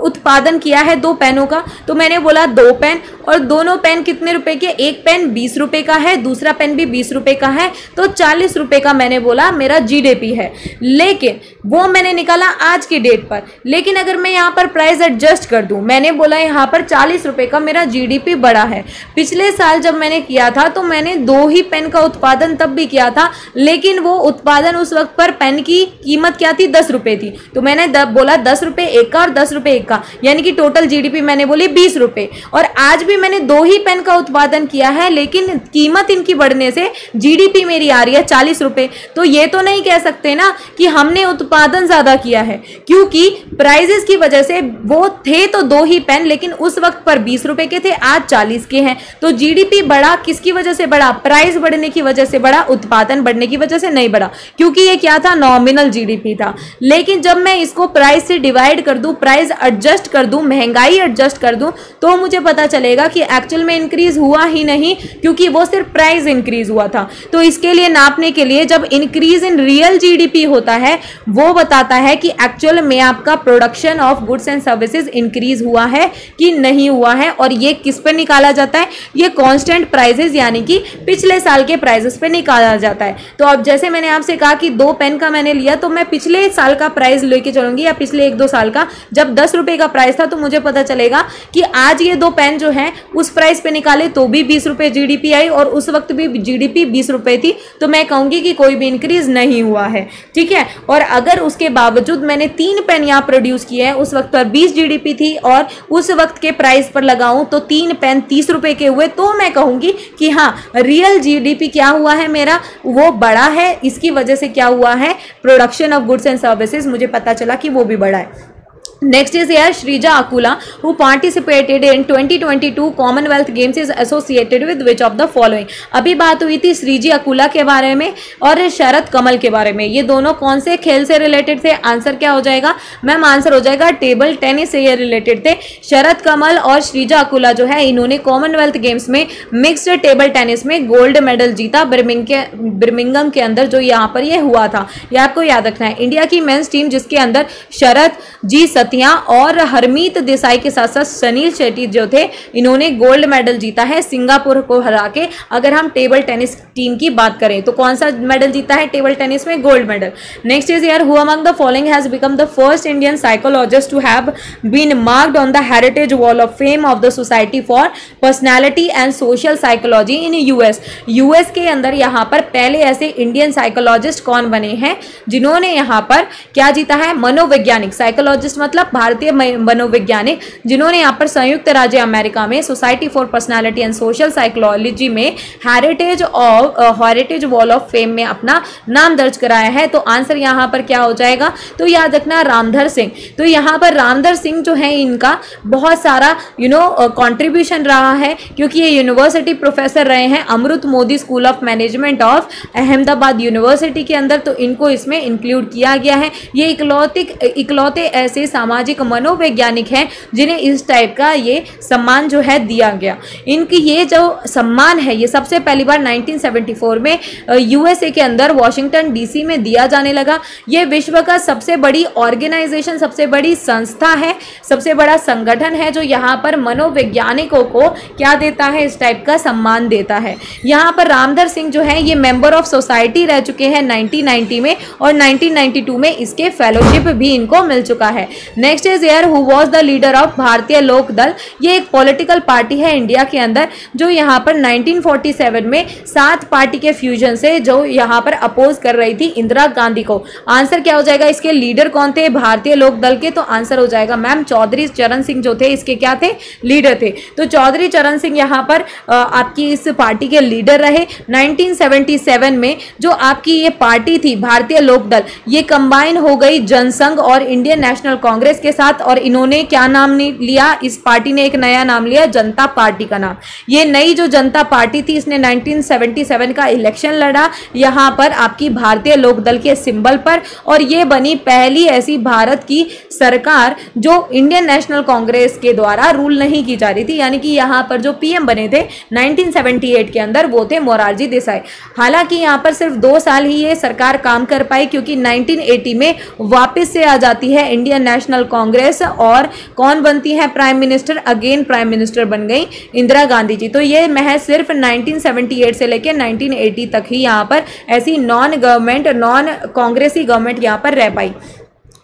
उत्पादन किया है दो पेनों का। तो मैंने बोला दो पेन और दोनों पेन कितने रुपए के? एक पेन बीस रुपए का है, दूसरा पेन भी बीस रुपए का है तो चालीस रुपए का मैंने बोला मेरा जीडीपी है। लेकिन, वो मैंने निकाला आज की डेट पर। लेकिन अगर मैं यहाँ पर प्राइस एडजस्ट कर दूँ, मैंने बोला यहाँ पर चालीस रुपए का मेरा जीडीपी बढ़ा है। पिछले साल जब मैंने किया था तो मैंने दो ही पेन का उत्पादन तब भी किया था, लेकिन वो उत्पादन उस वक्त पर पेन की कीमत क्या थी? दस रुपए थी। तो मैंने द, बोला दस रुपए एक का और दस रुपए एक का। यानी कि टोटल जीडीपी मैंने बोली बीस रुपए। और आज भी मैंने दो ही पेन का उत्पादन किया है लेकिन कीमत इनकी बढ़ने से जीडीपी मेरी आ रही है चालीस रुपए। तो ये तो नहीं कह सकते ना कि हमने उत्पादन ज़्यादा किया है क्योंकि प्राइजेस की वजह से वो थे तो दो ही पेन लेकिन उस वक्त पर बीस रुपए के थे आज चालीस के हैं। तो जीडीपी बढ़ा किसकी वजह से बढ़ा? प्राइस बढ़ने की वजह से बढ़ा उत्पादन बढ़ने की वजह से नहीं बढ़ा। क्योंकि ये क्या था? नॉमिनल जीडीपी था। लेकिन जब मैं इसको प्राइस से डिवाइड कर दूँ प्राइस एडजस्ट कर दूँ, महँगाई एडजस्ट कर दूँ तो मुझे पता चलेगा कि एक्चुअल में इंक्रीज हुआ ही नहीं, क्योंकि वो सिर्फ़ प्राइस इंक्रीज हुआ था। तो इसके लिए नापने के लिए जब इंक्रीज इन रियल जीडीपी होता है, वो बताता है कि एक्चुअल में आपका production of goods and services increase हुआ है कि नहीं हुआ है और ये किस पर निकाला जाता है? ये कॉन्स्टेंट प्राइजेस यानी कि पिछले साल के प्राइजेस पे निकाला जाता है। तो अब जैसे मैंने आपसे कहा कि दो पेन का मैंने लिया तो मैं पिछले साल का प्राइस लेके चलूँगी या पिछले एक दो साल का। जब दस रुपए का प्राइस था तो मुझे पता चलेगा कि आज ये दो पेन जो है, उस प्राइस पे निकाले तो भी बीस रुपए जीडीपी आई और उस वक्त भी जीडीपी बीस रुपए थी। तो मैं कहूँगी कि कोई भी इंक्रीज नहीं हुआ है, ठीक है? और अगर उसके बावजूद मैंने तीन पेन यहाँ प्रोड्यूस किए हैं, उस वक्त पर बीस जीडीपी थी और उस वक्त के प्राइस पर लगाऊँ तो तीन पेन तीस रुपए के हुए तो मैं कहूँगी कि हाँ रियल जी क्या हुआ है मेरा? वो बड़ा है, इसकी वजह से क्या हुआ है? Production of goods and services मुझे पता चला कि वो भी बढ़ा है। Next is here, Shrija Akula, who participated in 2022 Commonwealth Games, is associated with which of the following? अभी बात हुई थी श्रीजी अकुला के बारे में और शरद कमल के बारे में। ये दोनों कौन से खेल से रिलेटेड थे? आंसर क्या हो जाएगा? मैम आंसर हो जाएगा टेबल टेनिस से ये रिलेटेड थे। शरद कमल और श्रीजा अकुला जो है, इन्होंने कॉमनवेल्थ गेम्स में मिक्सड टेबल टेनिस में गोल्ड मेडल जीता ब्रमिंग के ब्रमिंगम के अंदर, जो यहाँ पर ये हुआ था। ये आपको याद रखना है। इंडिया की मेन्स टीम जिसके अंदर शरद जी सत दतिया और हरमीत देसाई के साथ साथ सनील शेट्टी जो थे, इन्होंने गोल्ड मेडल जीता है सिंगापुर को हरा के। अगर हम टेबल टेनिस टीम की बात करें तो कौन सा मेडल जीता है टेबल टेनिस में? Gold medal. Next is here who among the following has become the first Indian psychologist to have been marked on the heritage wall of fame of the society for personality and social psychology in US US के अंदर यहाँ पर पहले ऐसे Indian psychologist कौन बने हैं, जिन्होंने यहाँ पर क्या जीता है? मनोवैज्ञानिक। साइकोलॉजिस्ट मतलब भारतीय मनोवैज्ञानिक, जिन्होंने यहाँ पर संयुक्त राज्य अमेरिका में society for personality and social psychology में heritage of heritage wall of fame में अपना नाम दर्ज कराया है। तो आंसर यहाँ पर क्या हो जाएगा? तो याद रखना रामधर सिंह। तो यहाँ पर रामधर सिंह जो है, इनका बहुत सारा यू नो कॉन्ट्रीब्यूशन रहा है, क्योंकि ये यूनिवर्सिटी प्रोफेसर रहे हैं Amrut Modi school of management of Ahmedabad university के अंदर। तो इनको इसमें इंक्लूड किया गया है। ये इकलौते इकलौते ऐसे सामाजिक मनोवैज्ञानिक हैं, जिन्हें इस टाइप का ये सम्मान जो है दिया गया। इनकी ये जो सम्मान है, ये सबसे पहली बार 1974 में यूएसए के अंदर वॉशिंगटन डीसी में दिया जाने लगा। ये विश्व का सबसे बड़ी ऑर्गेनाइजेशन सबसे बड़ी संस्था है, सबसे बड़ा संगठन है जो यहाँ पर मनोवैज्ञानिकों को क्या देता है, इस टाइप का सम्मान देता है। यहाँ पर रामधर सिंह जो है, ये मेंबर ऑफ़ सोसाइटी रह चुके हैं 1990 में और 1992 में इसके फेलोशिप भी इनको मिल चुका है। Next is here who was the leader of Bharatiya Lok Dal ये एक पॉलिटिकल पार्टी है इंडिया के अंदर, जो यहाँ पर 1947 में सात पार्टी के फ्यूजन से जो यहाँ पर अपोज कर रही थी इंदिरा गांधी को। आंसर क्या हो जाएगा? इसके लीडर कौन थे? भारतीय लोक दल के? तो आंसर हो जाएगा मैम चौधरी चरण सिंह जो थे, इसके क्या थे? लीडर थे। तो चौधरी चरण सिंह यहाँ पर आपकी इस पार्टी के लीडर रहे। 1977 में जो आपकी ये पार्टी थी भारतीय लोक दल ये कंबाइन हो गई जनसंघ और इंडियन नेशनल कांग्रेस के साथ और इन्होंने क्या नाम लिया? इस पार्टी ने एक नया नाम लिया, जनता पार्टी का नाम। ये नई जो जनता पार्टी थी, इसने 1977 का इलेक्शन लड़ा। यहाँ पर आपकी भारतीय लोकदल के सिंबल पर और ये बनी पहली ऐसी भारत की सरकार जो इंडियन नेशनल कांग्रेस के द्वारा रूल नहीं की जा रही थी। यानी कि यहाँ पर जो पीएम बने थे 1978 के अंदर, वो थे मोरारजी देसाई। हालाँकि यहाँ पर सिर्फ़ दो साल ही ये सरकार काम कर पाई, क्योंकि 1980 में वापस से आ जाती है इंडियन नेशनल कांग्रेस और कौन बनती है prime minister again prime minister बन गई इंदिरा गांधी जी। तो ये महज सिर्फ़ 1978 से लेकर 1980 तक ही यहाँ पर ऐसी नॉन गवर्नमेंट नॉन कांग्रेसी गवर्नमेंट यहाँ पर रह पाई।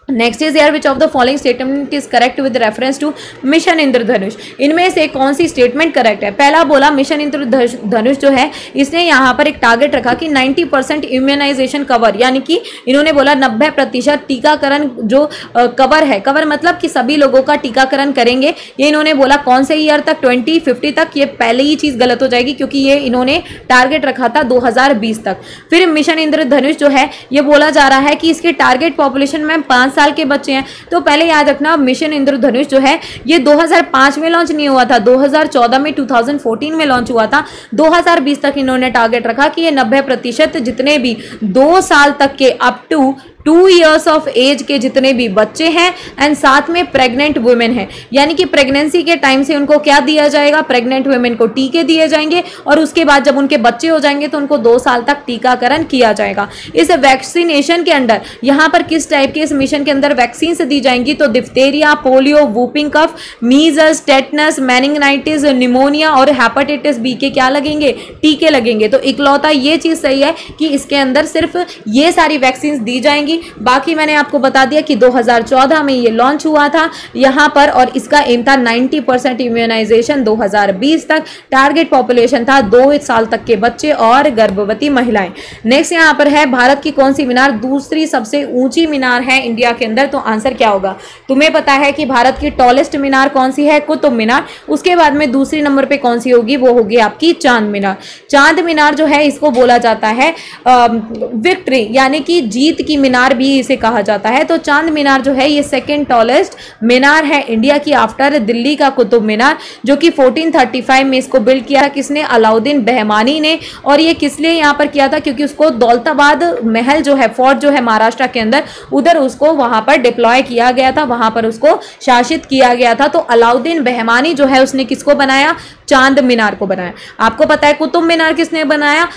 Next is here which of the following statement is correct with reference to mission Indradhanush इनमें से कौन सी स्टेटमेंट करेक्ट है? पहला बोला मिशन इंद्रधनुष जो है, इसने यहाँ पर एक टारगेट रखा कि 90 परसेंट इम्यूनाइजेशन कवर यानी कि इन्होंने बोला 90 प्रतिशत टीकाकरण जो कवर है। कवर मतलब कि सभी लोगों का टीकाकरण करेंगे। ये इन्होंने बोला कौन से ईयर तक? ट्वेंटी फिफ्टी तक। ये पहले ही चीज़ गलत हो जाएगी, क्योंकि ये इन्होंने टारगेट रखा था दो हज़ार बीस तक। फिर मिशन इंद्रधनुष जो है, ये बोला जा रहा है कि इसके टारगेट पॉपुलेशन में पाँच साल के बच्चे हैं। तो पहले याद रखना, मिशन इंद्रधनुष जो है, ये 2005 में लॉन्च नहीं हुआ था। 2014 में 2014 में लॉन्च हुआ था। 2020 तक इन्होंने टारगेट रखा कि ये 90 प्रतिशत जितने भी दो साल तक के up to two years of age के जितने भी बच्चे हैं एंड साथ में प्रेग्नेंट वुमेन है। यानी कि प्रेगनेंसी के टाइम से उनको क्या दिया जाएगा? प्रेग्नेंट वुमेन को टीके दिए जाएँगे और उसके बाद जब उनके बच्चे हो जाएँगे तो उनको दो साल तक टीकाकरण किया जाएगा। इस वैक्सीनेशन के अंदर, यहाँ पर किस टाइप के इस मिशन के अंदर वैक्सीन दी जाएँगी? तो diphtheria polio whooping cough measles tetanus meningitis pneumonia और हेपाटाइटिस बी के क्या लगेंगे? टीके लगेंगे। तो इकलौता ये चीज़ सही है कि इसके अंदर सिर्फ़ ये सारी वैक्सीन दी जाएँगी होगी बाकी मैंने आपको बता दिया कि 2014 में ये लॉन्च हुआ था यहाँ पर और इसका एम था 90 परसेंट इम्यूनाइजेशन 2020 तक। टारगेट पॉपुलेशन था दो साल तक के बच्चे और गर्भवती महिलाएँ। नेक्स्ट यहाँ पर है, भारत की कौन सी मीनार दूसरी सबसे ऊँची मीनार है इंडिया के अंदर? तो आंसर क्या होगा? तुम्हें पता है कि भारत की टॉलेस्ट मीनार कौन सी है? कुतुब मीनार। उसके बाद में दूसरी नंबर पे कौन सी होगी? वो होगी आपकी चाँद मीनार। चाँद मीनार जो है, इसको बोला जाता है विक्ट्री यानी कि जीत की मीनार मीनार भी इसे कहा जाता है। तो चाँद मीनार जो है, ये सेकेंड टॉलेस्ट मीनार है इंडिया की आफ्टर दिल्ली का कुतुब मीनार, जो कि 1435 में इसको बिल्ड किया किसने? अलाउद्दीन बहमानी ने। और ये किस लिए यहाँ पर किया था? क्योंकि उसको दौलताबाद महल जो है फोर्ट जो है महाराष्ट्र के अंदर, उधर उसको वहाँ पर डिप्लॉय किया गया था। वहाँ पर उसको शासित किया गया था। तो अलाउद्दीन बहमानी जो है, उसने किसको बनाया? चाँद मीनार को बनाया। आपको पता है कुतुब मीनार किसने बनाया?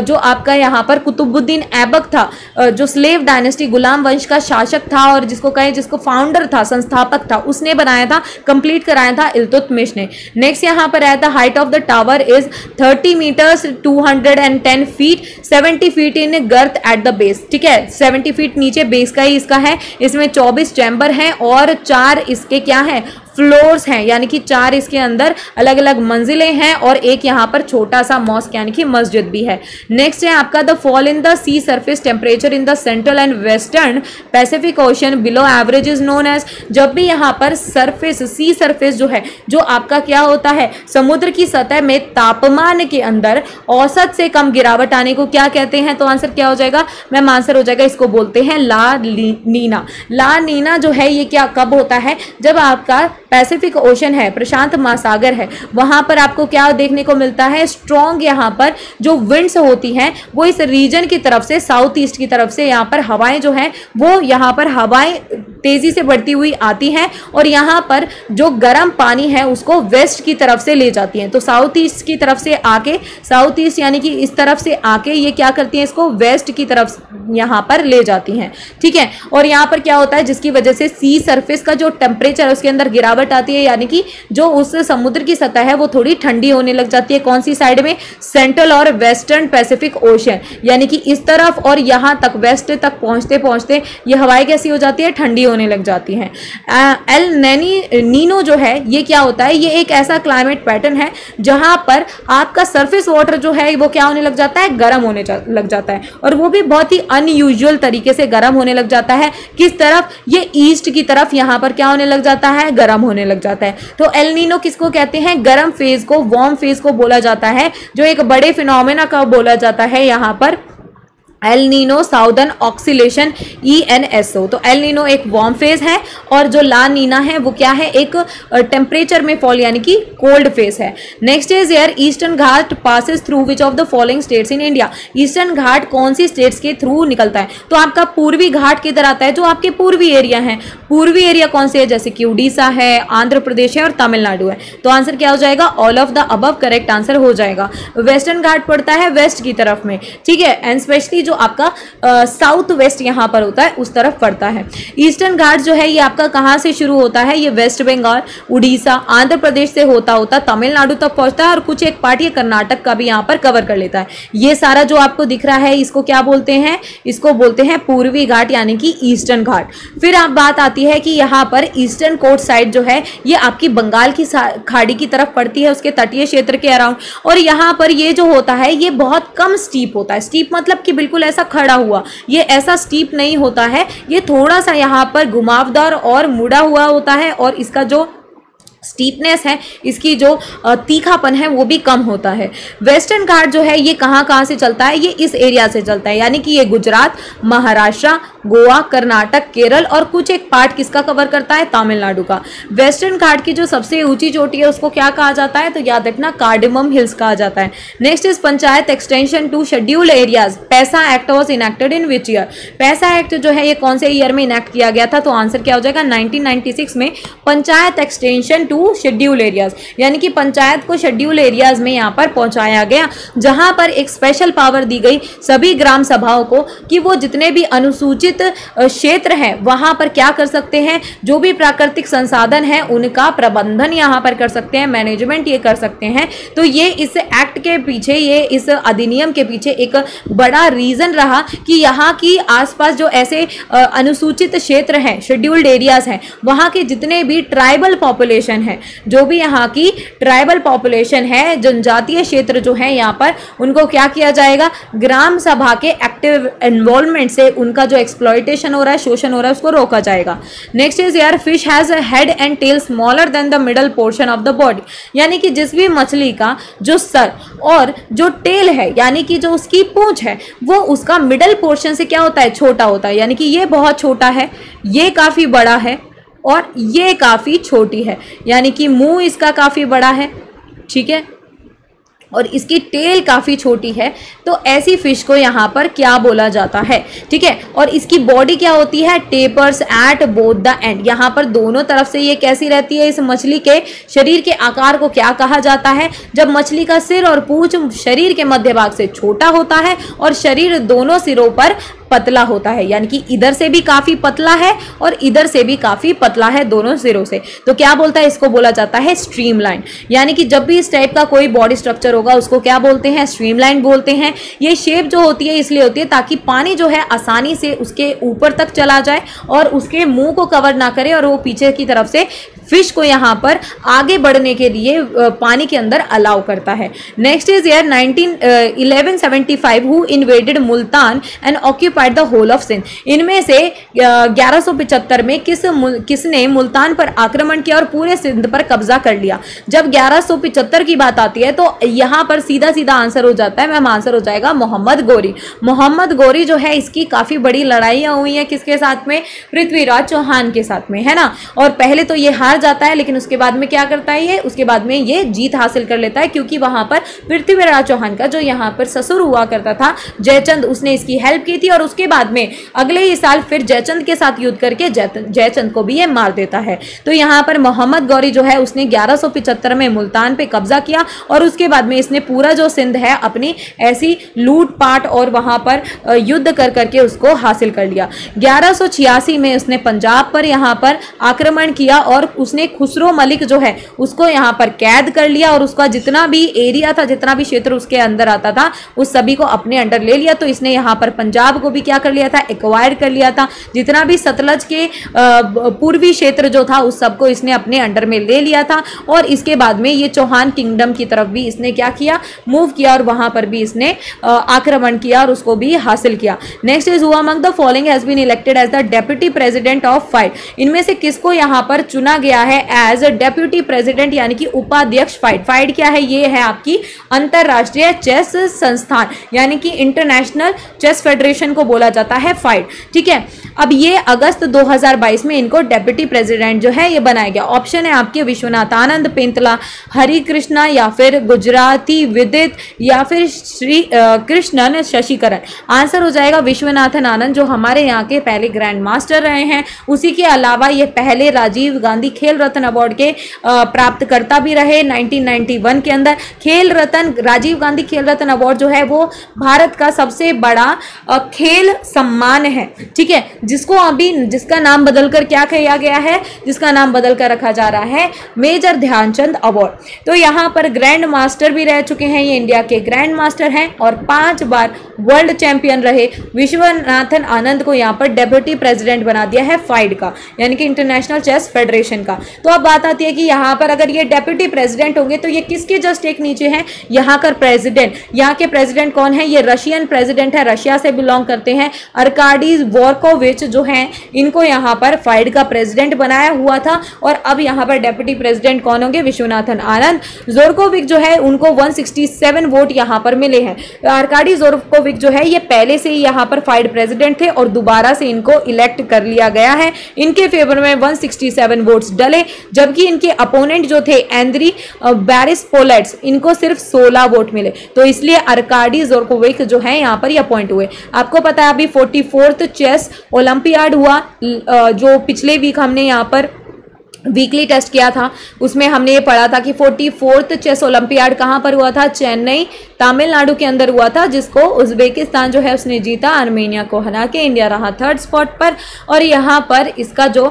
जो आपका यहाँ पर कुतुबुद्दीन ऐबक था। जो स्लेव डायनेस्टी गुलाम वंश का शासक था और जिसको कहे, जिसको फाउंडर था, संस्थापक था, उसने बनाया था कंप्लीट कराया था इल्तुतमिश ने। नेक्स्ट यहाँ पर आया था height of the tower is thirty metres two hundred and ten feet seventy feet in girth at the base ठीक है? सेवेंटी फीट नीचे बेस का ही इसका है। इसमें चौबीस चैम्बर हैं और चार इसके क्या है? फ्लोर्स हैं, यानी कि चार इसके अंदर अलग अलग मंजिलें हैं और एक यहाँ पर छोटा सा मॉस्क, यानी कि मस्जिद भी है। नेक्स्ट है आपका the fall in the sea surface temperature in the central and western Pacific Ocean below average is known as जब भी यहाँ पर सरफेस सी सरफेस जो है, जो आपका क्या होता है? समुद्र की सतह में तापमान के अंदर औसत से कम गिरावट आने को क्या कहते हैं? तो आंसर क्या हो जाएगा? मैम, आंसर हो जाएगा, इसको बोलते हैं ला, नीना। ला नीना जो है, ये क्या, कब होता है? जब आपका पैसिफिक ओशन है, प्रशांत महासागर है। वहाँ पर आपको क्या देखने को मिलता है? स्ट्रॉन्ग यहाँ पर जो विंड्स होती हैं, वो इस रीजन की तरफ़ से साउथ ईस्ट की तरफ़ से यहाँ पर हवाएँ जो हैं, वो यहाँ पर हवाएँ तेज़ी से बढ़ती हुई आती हैं और यहाँ पर जो गर्म पानी है, उसको वेस्ट की तरफ़ से ले जाती हैं। तो साउथ ईस्ट की तरफ़ से आके साउथ ईस्ट यानी कि इस तरफ़ से आके ये क्या करती हैं, इसको वेस्ट की तरफ़ यहाँ पर ले जाती हैं। ठीक है? और यहाँ पर क्या होता है, जिसकी वजह से सी सरफेस का जो टेम्परेचर है, उसके अंदर गिरावट आती है, यानी कि जो उस समुद्र की सतह है, वो थोड़ी ठंडी होने लग जाती है। कौन सी साइड में? सेंट्रल और वेस्टर्न पैसिफिक ओशन यानी कि इस तरफ़ और यहाँ तक, वेस्ट तक पहुँचते पहुँचते ये हवाएँ कैसी हो जाती है? ठंडी होने लग जाती हैं। एल नैनी, नीनो जो है, ये क्या होता है? ये एक ऐसा क्लाइमेट पैटर्न है, जहाँ पर आपका सरफेस वाटर जो है, वो क्या होने लग जाता है? गर्म होने लग जाता है। और वो भी बहुत ही अनयूजुअल तरीके से गर्म होने लग जाता है। किस तरफ़? ये ईस्ट की तरफ़ यहाँ पर क्या होने लग जाता है? गर्म होने लग जाता है। तो एलनीनो किसको कहते हैं? गर्म फ़ेज़ को वार्म फ़ेज़ को बोला जाता है, जो एक बड़े फिनोमेना का बोला जाता है यहाँ पर। El Nino Southern Oscillation E N S O तो एल नीनो एक वार्म फ़ेज़ है और जो ला नीना है, वो क्या है? एक टेम्परेचर में फॉल यानी कि कोल्ड फ़ेज़ है। Next is air Eastern Ghat passes through which of the following states in India Eastern Ghat कौन सी स्टेट्स के थ्रू निकलता है? तो आपका पूर्वी घाट किधर आता है? जो आपके पूर्वी एरिया है। पूर्वी एरिया कौन से है? जैसे कि उड़ीसा है, आंध्र प्रदेश है और तमिलनाडु है। तो आंसर क्या हो जाएगा? All of the above correct answer हो जाएगा। वेस्टर्न घाट पड़ता है वेस्ट की तरफ़ में। ठीक है? एंड स्पेशली जो आपका साउथ वेस्ट यहाँ पर होता है, उस तरफ़ पड़ता है। ईस्टर्न घाट जो है, ये आपका कहाँ से शुरू होता है? ये वेस्ट बंगाल उड़ीसा आंध्र प्रदेश से होता होता तमिलनाडु तक पहुँचता है और कुछ एक पार्ट ये कर्नाटक का भी यहाँ पर कवर कर लेता है। ये सारा जो आपको दिख रहा है, इसको क्या बोलते हैं? इसको बोलते हैं पूर्वी घाट यानी कि ईस्टर्न घाट फिर आप बात आती है कि यहाँ पर ईस्टर्न कोस्ट साइड जो है, ये आपकी बंगाल की खाड़ी की तरफ़ पड़ती है, उसके तटीय क्षेत्र के अराउंड और यहाँ पर ये जो होता है, ये बहुत कम स्टीप होता है। स्टीप मतलब कि बिल्कुल ऐसा खड़ा हुआ। ये ऐसा स्टीप नहीं होता है। ये थोड़ा सा यहाँ पर घुमावदार और मुड़ा हुआ होता है और इसका जो स्टीपनेस है, इसकी जो तीखापन है, वो भी कम होता है। वेस्टर्न घाट जो है, ये कहाँ कहाँ से चलता है? ये इस एरिया से चलता है, यानी कि ये गुजरात, महाराष्ट्र, गोवा, कर्नाटक, केरल और कुछ एक पार्ट किसका कवर करता है? तमिलनाडु का। वेस्टर्न घाट की जो सबसे ऊँची चोटी है, उसको क्या कहा जाता है? तो याद रखना कार्डिमम हिल्स कहा जाता है। Next is panchayat extension to scheduled areas PESA act was enacted in which year PESA act जो है, ये कौन से ईयर में इनेक्ट किया गया था? तो आंसर क्या हो जाएगा? नाइनटीन में panchayat extension to schedule areas यानी कि पंचायत को शेड्यूल एरियाज़ में यहाँ पर पहुँचाया गया, जहाँ पर एक स्पेशल पावर दी गई सभी ग्राम सभाओं को कि वो जितने भी अनुसूचित क्षेत्र हैं, वहाँ पर क्या कर सकते हैं, जो भी प्राकृतिक संसाधन है, उनका प्रबंधन यहाँ पर कर सकते हैं मैनेजमेंट ये कर सकते हैं। तो ये इस एक्ट के पीछे, ये इस अधिनियम के पीछे एक बड़ा रीजन रहा कि यहाँ की आसपास जो ऐसे अनुसूचित क्षेत्र हैं शेड्यूल्ड एरियाज़ हैं, वहाँ के जितने भी ट्राइबल पॉपुलेशन पॉपुलेशन है। जो भी यहाँ की ट्राइबल पॉपुलेशन है, जनजातीय क्षेत्र जो है यहाँ पर, उनको क्या किया जाएगा? ग्राम सभा के एक्टिव इन्वॉल्वमेंट से उनका जो एक्सप्लॉयटेशन हो रहा है, शोषण हो रहा है, उसको रोका जाएगा। नेक्स्ट इज़ यार fish has head and tail smaller than the middle portion of the body यानी कि जिस भी मछली का जो सर और जो टेल है, यानी कि जो उसकी पूंछ है, वो उसका मिडल पोर्शन से क्या होता है? छोटा होता है। यानी कि ये बहुत छोटा है, ये काफ़ी बड़ा है। और ये काफ़ी छोटी है, यानी कि मुँह इसका काफ़ी बड़ा है, ठीक है? और इसकी टेल काफ़ी छोटी है तो ऐसी फ़िश को यहाँ पर क्या बोला जाता है, ठीक है? और इसकी बॉडी क्या होती है? Tapers at both the end. यहाँ पर दोनों तरफ़ से ये कैसी रहती है? इस मछली के शरीर के आकार को क्या कहा जाता है? जब मछली का सिर और पूछ शरीर के मध्य भाग से छोटा होता है और शरीर दोनों सिरों पर पतला होता है, यानी कि इधर से भी काफ़ी पतला है और इधर से भी काफ़ी पतला है दोनों सिरों से। तो क्या बोलता है, इसको बोला जाता है स्ट्रीमलाइन यानी कि जब भी इस टाइप का कोई बॉडी स्ट्रक्चर होगा, उसको क्या बोलते हैं स्ट्रीमलाइन बोलते हैं। ये शेप जो होती है, इसलिए होती है ताकि पानी जो है, आसानी से उसके ऊपर तक चला जाए और उसके मुँह को कवर ना करे और वो पीछे की तरफ़ से फ़िश को यहाँ पर आगे बढ़ने के लिए पानी के अंदर अलाउ करता है। Next is year 19 1175 who invaded Multan and occupied the whole of Sindh इनमें से ग्यारह सौ पिचहत्तर में किस किसने मुल्तान पर आक्रमण किया और पूरे सिंध पर कब्जा कर लिया? जब ग्यारह सौ पिचहत्तर की बात आती है तो यहाँ पर सीधा सीधा आंसर हो जाता है। मैम आंसर हो जाएगा मोहम्मद गोरी। मोहम्मद गोरी जो है, इसकी काफ़ी बड़ी लड़ाइयाँ हुई हैं किसके साथ में? पृथ्वीराज चौहान के साथ में, है ना? और पहले तो ये हार जाता है, लेकिन उसके बाद में क्या करता है ये? उसके बाद में ये जीत हासिल कर लेता है, क्योंकि वहाँ पर पृथ्वीराज चौहान का जो यहाँ पर ससुर हुआ करता था, जयचंद, उसने इसकी हेल्प की थी और उसके बाद में अगले ही साल फिर जयचंद के साथ युद्ध करके जयचंद को भी ये मार देता है। तो यहाँ पर मोहम्मद गौरी जो है, उसने ग्यारह में मुल्तान पे कब्जा किया और उसके बाद में इसने पूरा जो सिंध है, अपनी ऐसी लूटपाट और वहाँ पर युद्ध कर करके उसको हासिल कर लिया। ग्यारह में उसने पंजाब पर यहाँ पर आक्रमण किया और उस उसने खुसरो मलिक जो है, उसको यहाँ पर कैद कर लिया और उसका जितना भी एरिया था, जितना भी क्षेत्र उसके अंदर आता था, उस सभी को अपने अंडर ले लिया। तो इसने यहाँ पर पंजाब को भी क्या कर लिया था एक्वायर कर लिया था। जितना भी सतलज के पूर्वी क्षेत्र जो था, उस सबको इसने अपने अंडर में ले लिया था। और इसके बाद में ये चौहान किंगडम की तरफ़ भी इसने क्या किया मूव किया और वहाँ पर भी इसने आक्रमण किया और उसको भी हासिल किया। Next is who among the following has been elected as the deputy president of FIDE इनमें से किसको यहाँ पर चुना गया गया है एज डेप्यूटी प्रेसिडेंट यानी कि उपाध्यक्ष फाइट फाइट क्या है? ये है आपकी अंतरराष्ट्रीय चेस संस्थान, यानी कि इंटरनेशनल चेस फेडरेशन को बोला जाता है फाइट ठीक है? अब ये अगस्त 2022 में इनको डेप्यूटी प्रेसिडेंट जो है, ये बनाया गया. ऑप्शन है आपके विश्वनाथ आनंद, पेंतला हरि कृष्णा या फिर गुजराती विदित, या फिर श्री कृष्णन शशिकरण. आंसर हो जाएगा विश्वनाथन आनंद, जो हमारे यहाँ के पहले ग्रैंड मास्टर रहे हैं. उसी के अलावा ये पहले राजीव गांधी खेल रत्न अवार्ड के प्राप्तकर्ता भी रहे 1991 के अंदर। खेल रत्न, राजीव गांधी खेल रत्न अवार्ड जो है वो भारत का सबसे बड़ा खेल सम्मान है। ठीक है? जिसको अभी, जिसका नाम बदलकर क्या किया गया है? जिसका नाम बदलकर रखा जा रहा है, मेजर ध्यानचंद अवार्ड। तो यहाँ पर ग्रैंड मास्टर भी रह चुके हैं, ये इंडिया के ग्रैंड मास्टर हैं और पाँच बार वर्ल्ड चैंपियन रहे। विश्वनाथन आनंद को यहाँ पर डेप्यूटी प्रेसिडेंट बना दिया है फाइड का, यानी कि इंटरनेशनल चेस फेडरेशन का। तो अब बात आती है कि यहाँ पर अगर ये डेप्यूटी प्रेसिडेंट होंगे तो ये किसके जस्ट एक नीचे हैं? यहाँ का प्रेसिडेंट। यहाँ के प्रेसिडेंट कौन है? ये रशियन प्रेसिडेंट है, रशिया से बिलोंग करते हैं। अरकाडी वॉर्कोविच जो है, इनको यहाँ पर फाइड का प्रेसिडेंट बनाया हुआ था। और अब यहाँ पर डेप्यूटी प्रेसिडेंट कौन होंगे? विश्वनाथन आनंद। जोरकोविक जो है, उनको 167 वोट यहाँ पर मिले हैं। अरकाडी जोरकोविक जो है, ये पहले से ही यहाँ पर फाइड प्रेसिडेंट थे और दोबारा से इनको इलेक्ट कर लिया गया है। इनके फेवर में 167 वोट्स डले जबकि इनके अपोनेंट जो थे एंद्री बैरिस पोलेट्स इनको सिर्फ़ 16 वोट मिले। तो इसलिए अरकाडी जोरकोविक जो है, यहाँ पर ये अपॉइंट हुए। आपको पता है, अभी फोर्टी चेस ओलंपियाड हुआ जो पिछले वीक हमने यहाँ पर वीकली टेस्ट किया था। उसमें हमने ये पढ़ा था कि फोर्टी फोर्थ चेस ओलंपियाड कहाँ पर हुआ था? चेन्नई, तमिलनाडु के अंदर हुआ था, जिसको उज्बेकिस्तान जो है उसने जीता, आर्मेनिया को हरा के इंडिया रहा थर्ड स्पॉट पर। और यहाँ पर इसका जो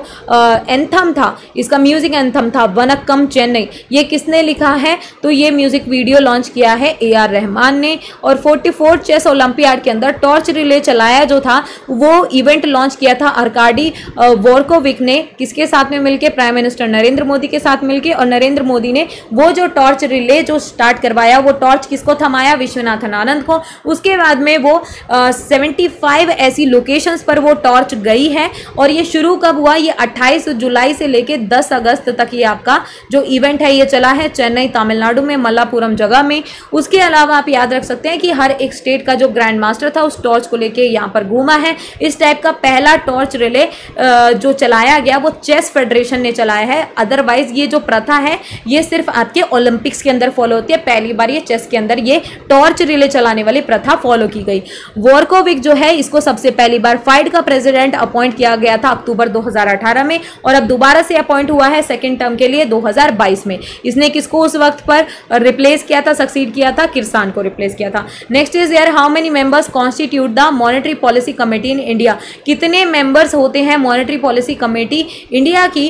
एंथम था, इसका म्यूज़िक एंथम था, वनक्कम चेन्नई, ये किसने लिखा है? तो ये म्यूज़िक वीडियो लॉन्च किया है ए आर रहमान ने। और फोर्टी चेस ओलंपियाड के अंदर टॉर्च रिले चलाया जो था, वो इवेंट लॉन्च किया था अरकाडी वोरकोविक ने। किसके साथ में मिलकर प्राइम मिनिस्टर नरेंद्र मोदी के साथ मिलकर और नरेंद्र मोदी ने वो जो टॉर्च रिले जो स्टार्ट करवाया, वो टॉर्च किसको थमाया? विश्वनाथन आनंद को। उसके बाद में वो सेवेंटी फाइव ऐसी लोकेशंस पर वो टॉर्च गई है और ये शुरू कब हुआ? ये अट्ठाईस जुलाई से लेकर दस अगस्त तक ये आपका जो इवेंट है, ये चला है चेन्नई तमिलनाडु में, मल्लापुरम जगह में। उसके अलावा आप याद रख सकते हैं कि हर एक स्टेट का जो ग्रैंड मास्टर था, उस टॉर्च को लेके यहाँ पर घूमा है। इस टाइप का पहला टॉर्च रिले जो चलाया गया, वो चेस फेडरेशन ने चला चलाया है। अदरवाइज़ ये जो प्रथा है, ये सिर्फ़ आपके ओलंपिक्स के अंदर फॉलो होती है। पहली बार ये चेस के अंदर ये टॉर्च रिले चलाने वाली प्रथा फॉलो की गई। वॉरकोविक जो है, इसको सबसे पहली बार फाइड का प्रेसिडेंट अपॉइंट किया गया था अक्टूबर 2018 में और अब दोबारा से अपॉइंट हुआ है सेकेंड टर्म के लिए 2022 में। इसने किसको उस वक्त पर रिप्लेस किया था सक्सीड किया था? किसान को रिप्लेस किया था। Next is year how many members constitute the monetary policy committee in India कितने मेंबर्स होते हैं मॉनिटरी पॉलिसी कमेटी इंडिया की?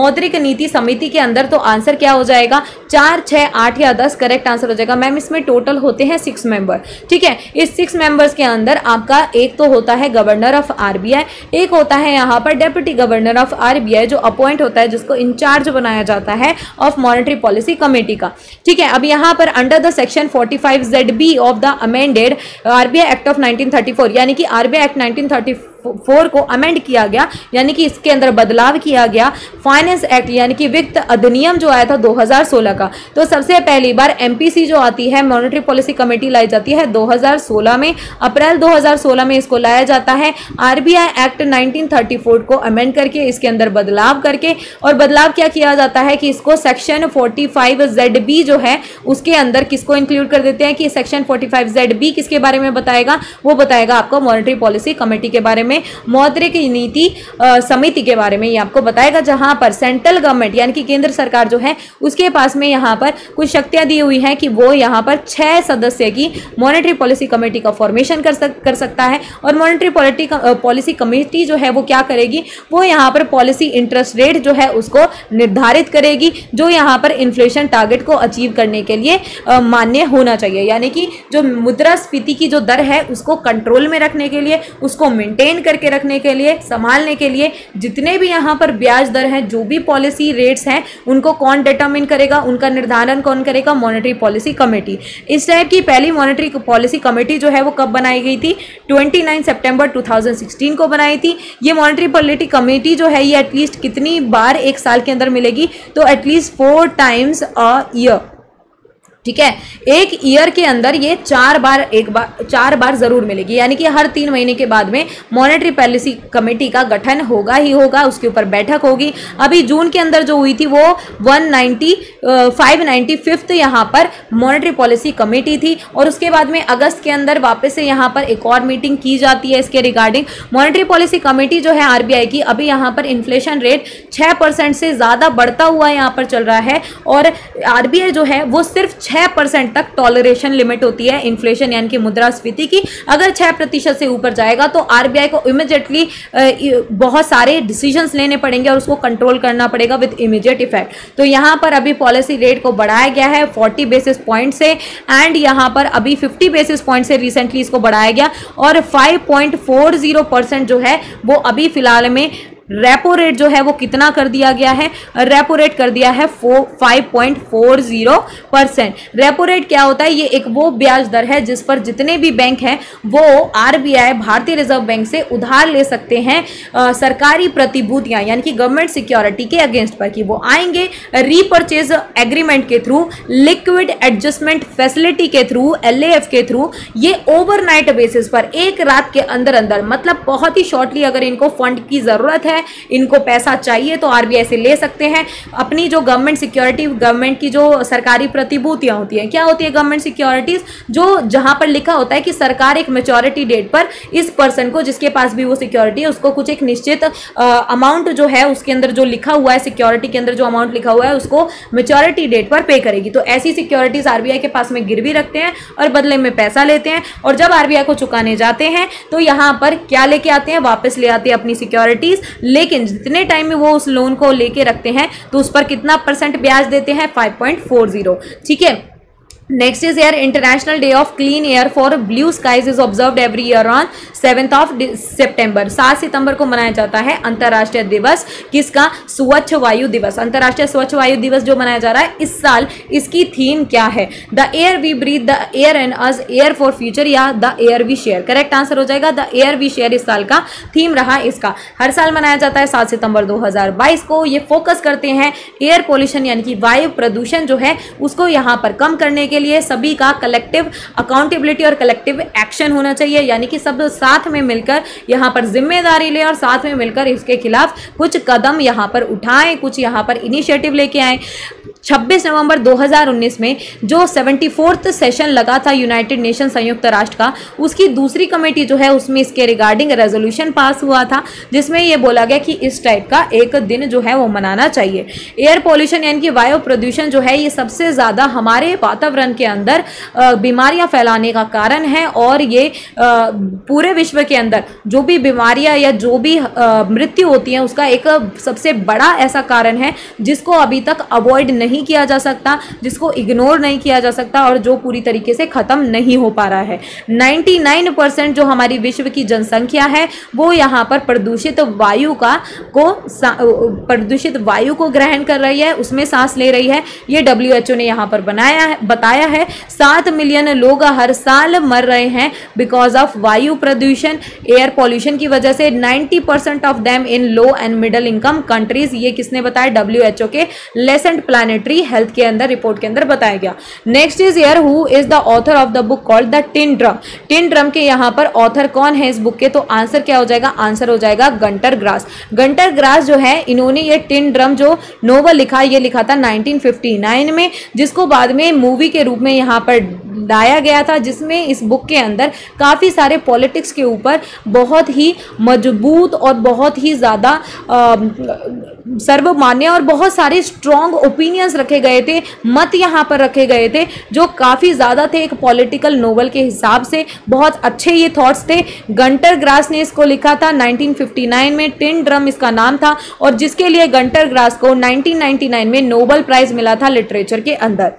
मौद्रिक नीति समिति के अंदर तो आंसर क्या हो जाएगा? चार छः आठ या दस करेक्ट आंसर हो जाएगा। मैम, इसमें टोटल होते हैं सिक्स मेंबर। ठीक है? इस सिक्स मेंबर्स के अंदर आपका एक तो होता है गवर्नर ऑफ़ आरबीआई, एक होता है यहाँ पर डेप्यूटी गवर्नर ऑफ़ आरबीआई, जो अपॉइंट होता है, जिसको इंचार्ज बनाया जाता है ऑफ़ मॉनेटरी पॉलिसी कमेटी का। ठीक है? अब यहाँ पर under the section 45 Z of the amended RBI act of 1934 यानी कि आरबीआई एक्ट 1934 फोर को अमेंड किया गया, यानी कि इसके अंदर बदलाव किया गया। फाइनेंस एक्ट यानी कि वित्त अधिनियम जो आया था 2016 का। तो सबसे पहली बार एमपीसी जो आती है मॉनेटरी पॉलिसी कमेटी लाई जाती है 2016 में। अप्रैल 2016 में इसको लाया जाता है। आरबीआई एक्ट 1934 को अमेंड करके, इसके अंदर बदलाव करके। और बदलाव क्या किया जाता है कि इसको सेक्शन 45 जेड बी जो है, उसके अंदर किसको इंक्लूड कर देते हैं कि सेक्शन 45 जेड बी किसके बारे में बताएगा? वो बताएगा आपको मॉनेटरी पॉलिसी कमेटी के बारे में। मौद्रिक नीति समिति के बारे में ये आपको बताएगा, जहाँ पर सेंट्रल गवर्नमेंट, यानी कि केंद्र सरकार जो है, उसके पास में यहाँ पर कुछ शक्तियाँ दी हुई हैं कि वो यहाँ पर छह सदस्य की मॉनेटरी पॉलिसी कमेटी का फॉर्मेशन कर सक, कर सकता है। और मॉनेटरी पॉलिटी पॉलिसी कमेटी जो है, वो क्या करेगी? वो यहाँ पर पॉलिसी इंटरेस्ट रेट जो है, उसको निर्धारित करेगी, जो यहाँ पर इन्फ्लेशन टारगेट को अचीव करने के लिए मान्य होना चाहिए। यानी कि जो मुद्रास्फीति की जो दर है, उसको कंट्रोल में रखने के लिए, उसको मेंटेन करके रखने के लिए, संभालने के लिए, जितने भी यहाँ पर ब्याज दर हैं, जो भी पॉलिसी रेट्स हैं, उनको कौन डिटर्मिन करेगा, उनका निर्धारण कौन करेगा? मॉनेटरी पॉलिसी कमेटी इस टाइप की पहली मॉनेटरी पॉलिसी कमेटी जो है, वो कब बनाई गई थी? 29 सितंबर 2016 को बनाई थी। ये मॉनेटरी पॉलिटी कमेटी जो है, ये एटलीस्ट कितनी बार एक साल के अंदर मिलेगी? तो at least four times a year ठीक है? एक ईयर के अंदर ये चार बार एक बार चार बार ज़रूर मिलेगी। यानी कि हर तीन महीने के बाद में मॉनेटरी पॉलिसी कमेटी का गठन होगा ही होगा, उसके ऊपर बैठक होगी। अभी जून के अंदर जो हुई थी वो 190 फाइव नाइन्टी फिफ्थ यहाँ पर मॉनेटरी पॉलिसी कमेटी थी। और उसके बाद में अगस्त के अंदर वापस से यहाँ पर एक और मीटिंग की जाती है इसके रिगार्डिंग मॉनेटरी पॉलिसी कमेटी जो है आरबीआई की, अभी यहाँ पर इन्फ्लेशन रेट छः परसेंट से ज़्यादा बढ़ता हुआ यहाँ पर चल रहा है। और आरबीआई जो है वो सिर्फ़ छः परसेंट तक टॉलरेशन लिमिट होती है इन्फ्लेशन यानी कि मुद्रास्फीति की। अगर छः प्रतिशत से ऊपर जाएगा तो आरबीआई को इमिजिएटली बहुत सारे डिसीजंस लेने पड़ेंगे और उसको कंट्रोल करना पड़ेगा विद इमीडिएट इफ़ेक्ट तो यहाँ पर अभी पॉलिसी रेट को बढ़ाया गया है 40 बेसिस पॉइंट से एंड यहाँ पर अभी 50 बेसिस पॉइंट से रिसेंटली इसको बढ़ाया गया और 5.40 परसेंट जो है वो अभी फ़िलहाल में रेपो रेट जो है वो कितना कर दिया गया है? रेपो रेट कर दिया है four five point four zero percent repo rate क्या होता है? ये एक वो ब्याज दर है जिस पर जितने भी बैंक हैं वो आरबीआई भारतीय रिज़र्व बैंक से उधार ले सकते हैं आ, सरकारी प्रतिभूतियाँ यानी कि गवर्नमेंट सिक्योरिटी के अगेंस्ट पर कि वो आएँगे रीपर्चेज एग्रीमेंट के थ्रू लिक्विड एडजस्टमेंट फैसिलिटी के थ्रू एलएएफ के थ्रू ये ओवरनाइट बेसिस पर एक रात के अंदर अंदर मतलब बहुत ही शॉर्टली अगर इनको फंड की ज़रूरत है इनको पैसा चाहिए तो आरबीआई से ले सकते हैं। अपनी जो गवर्नमेंट सिक्योरिटी गवर्नमेंट की जो सरकारी प्रतिभूतियाँ होती हैं, क्या होती है गवर्नमेंट सिक्योरिटीज जो जहाँ पर लिखा होता है कि सरकार एक मेचोरिटी डेट पर इस पर्सन को, जिसके पास भी वो सिक्योरिटी है, उसको कुछ एक निश्चित अमाउंट जो है, उसके अंदर जो लिखा हुआ है सिक्योरिटी के अंदर जो अमाउंट लिखा हुआ है, उसको मेचोरिटी डेट पर पे करेगी। तो ऐसी सिक्योरिटीज आरबीआई के पास में गिरवी रखते हैं और बदले में पैसा लेते हैं और जब आरबीआई को चुकाने जाते हैं तो यहाँ पर क्या लेके आते हैं? वापस ले आते हैं अपनी सिक्योरिटीज लेकिन जितने टाइम में वो उस लोन को लेके रखते हैं तो उस पर कितना परसेंट ब्याज देते हैं? 5.40 ठीक है? Next is air international day of clean air for blue skies is observe every year on seventh of September सात सितंबर को मनाया जाता है अंतर्राष्ट्रीय दिवस, किसका? स्वच्छ वायु दिवस। अंतर्राष्ट्रीय स्वच्छ वायु दिवस जो मनाया जा रहा है, इस साल इसकी थीम क्या है? The air we breathe the air and us air for future या the air we share correct answer हो जाएगा द एयर वी शेयर इस साल का थीम रहा इसका। हर साल मनाया जाता है सात सितंबर 2022 को। ये फोकस करते हैं एयर पोल्यूशन यानी कि वायु प्रदूषण जो है, उसको यहाँ पर कम करने के लिए सभी का कलेक्टिव अकाउंटेबिलिटी और कलेक्टिव एक्शन होना चाहिए। यानी कि सब साथ में मिलकर यहाँ पर ज़िम्मेदारी लें और साथ में मिलकर इसके खिलाफ कुछ कदम यहाँ पर उठाएँ, कुछ यहाँ पर इनिशिएटिव लेके आए। 26 नवंबर 2019 में जो सेवेंटी सेशन लगा था यूनाइटेड नेशन संयुक्त राष्ट्र का, उसकी दूसरी कमेटी जो है, उसमें इसके रिगार्डिंग रेजोल्यूशन पास हुआ था, जिसमें यह बोला गया कि इस टाइप का एक दिन जो है वो मनाना चाहिए। एयर पॉल्यूशन यानी कि वायु प्रदूषण जो है, ये सबसे ज़्यादा हमारे वातावरण के अंदर बीमारियाँ फैलाने का कारण है और ये पूरे विश्व के अंदर जो भी बीमारियाँ या जो भी मृत्यु होती है, उसका एक सबसे बड़ा ऐसा कारण है जिसको अभी तक अवॉइड नहीं किया जा सकता, जिसको इग्नोर नहीं किया जा सकता और जो पूरी तरीके से ख़त्म नहीं हो पा रहा है। 99 परसेंट जो हमारी विश्व की जनसंख्या है, वो यहाँ पर प्रदूषित वायु का को प्रदूषित वायु को ग्रहण कर रही है, उसमें सांस ले रही है। ये डब्ल्यू ने यहाँ पर बनाया है बताया है, सात मिलियन लोग हर साल मर रहे हैं बिकॉज़ ऑफ़ वायु प्रदूषण। एयर पॉल्यूशन की वजह से 90 percent of them in low and middle income countries ये किसने बताया? WHO के लेसेंट प्लानिटरी हेल्थ के अंदर रिपोर्ट के अंदर बताया गया। Next is year who is the author of the book called the tin drum tin drum के यहाँ पर ऑथर कौन है इस बुक के? तो आंसर क्या हो जाएगा? आंसर हो जाएगा गंटर ग्रास गंटर ग्रास जो है, इन्होंने ये टिन ड्रम जो नोवल लिखा, ये लिखा था 1959 में, जिसको बाद में मूवी के रूप में यहाँ पर लाया गया था, जिसमें इस बुक के अंदर काफ़ी सारे पॉलिटिक्स के ऊपर बहुत ही मज़बूत और बहुत ही ज़्यादा सर्वमान्य और बहुत सारे स्ट्रॉन्ग ओपिनियंस रखे गए थे, मत यहाँ पर रखे गए थे, जो काफ़ी ज़्यादा थे एक पॉलिटिकल नोवेल के हिसाब से। बहुत अच्छे ये थॉट्स थे। गंटर ग्रास ने इसको लिखा था 1959 में। टिन ड्रम इसका नाम था और जिसके लिए गंटर ग्रास को 1999 में नोबल प्राइज़ मिला था लिटरेचर के अंदर।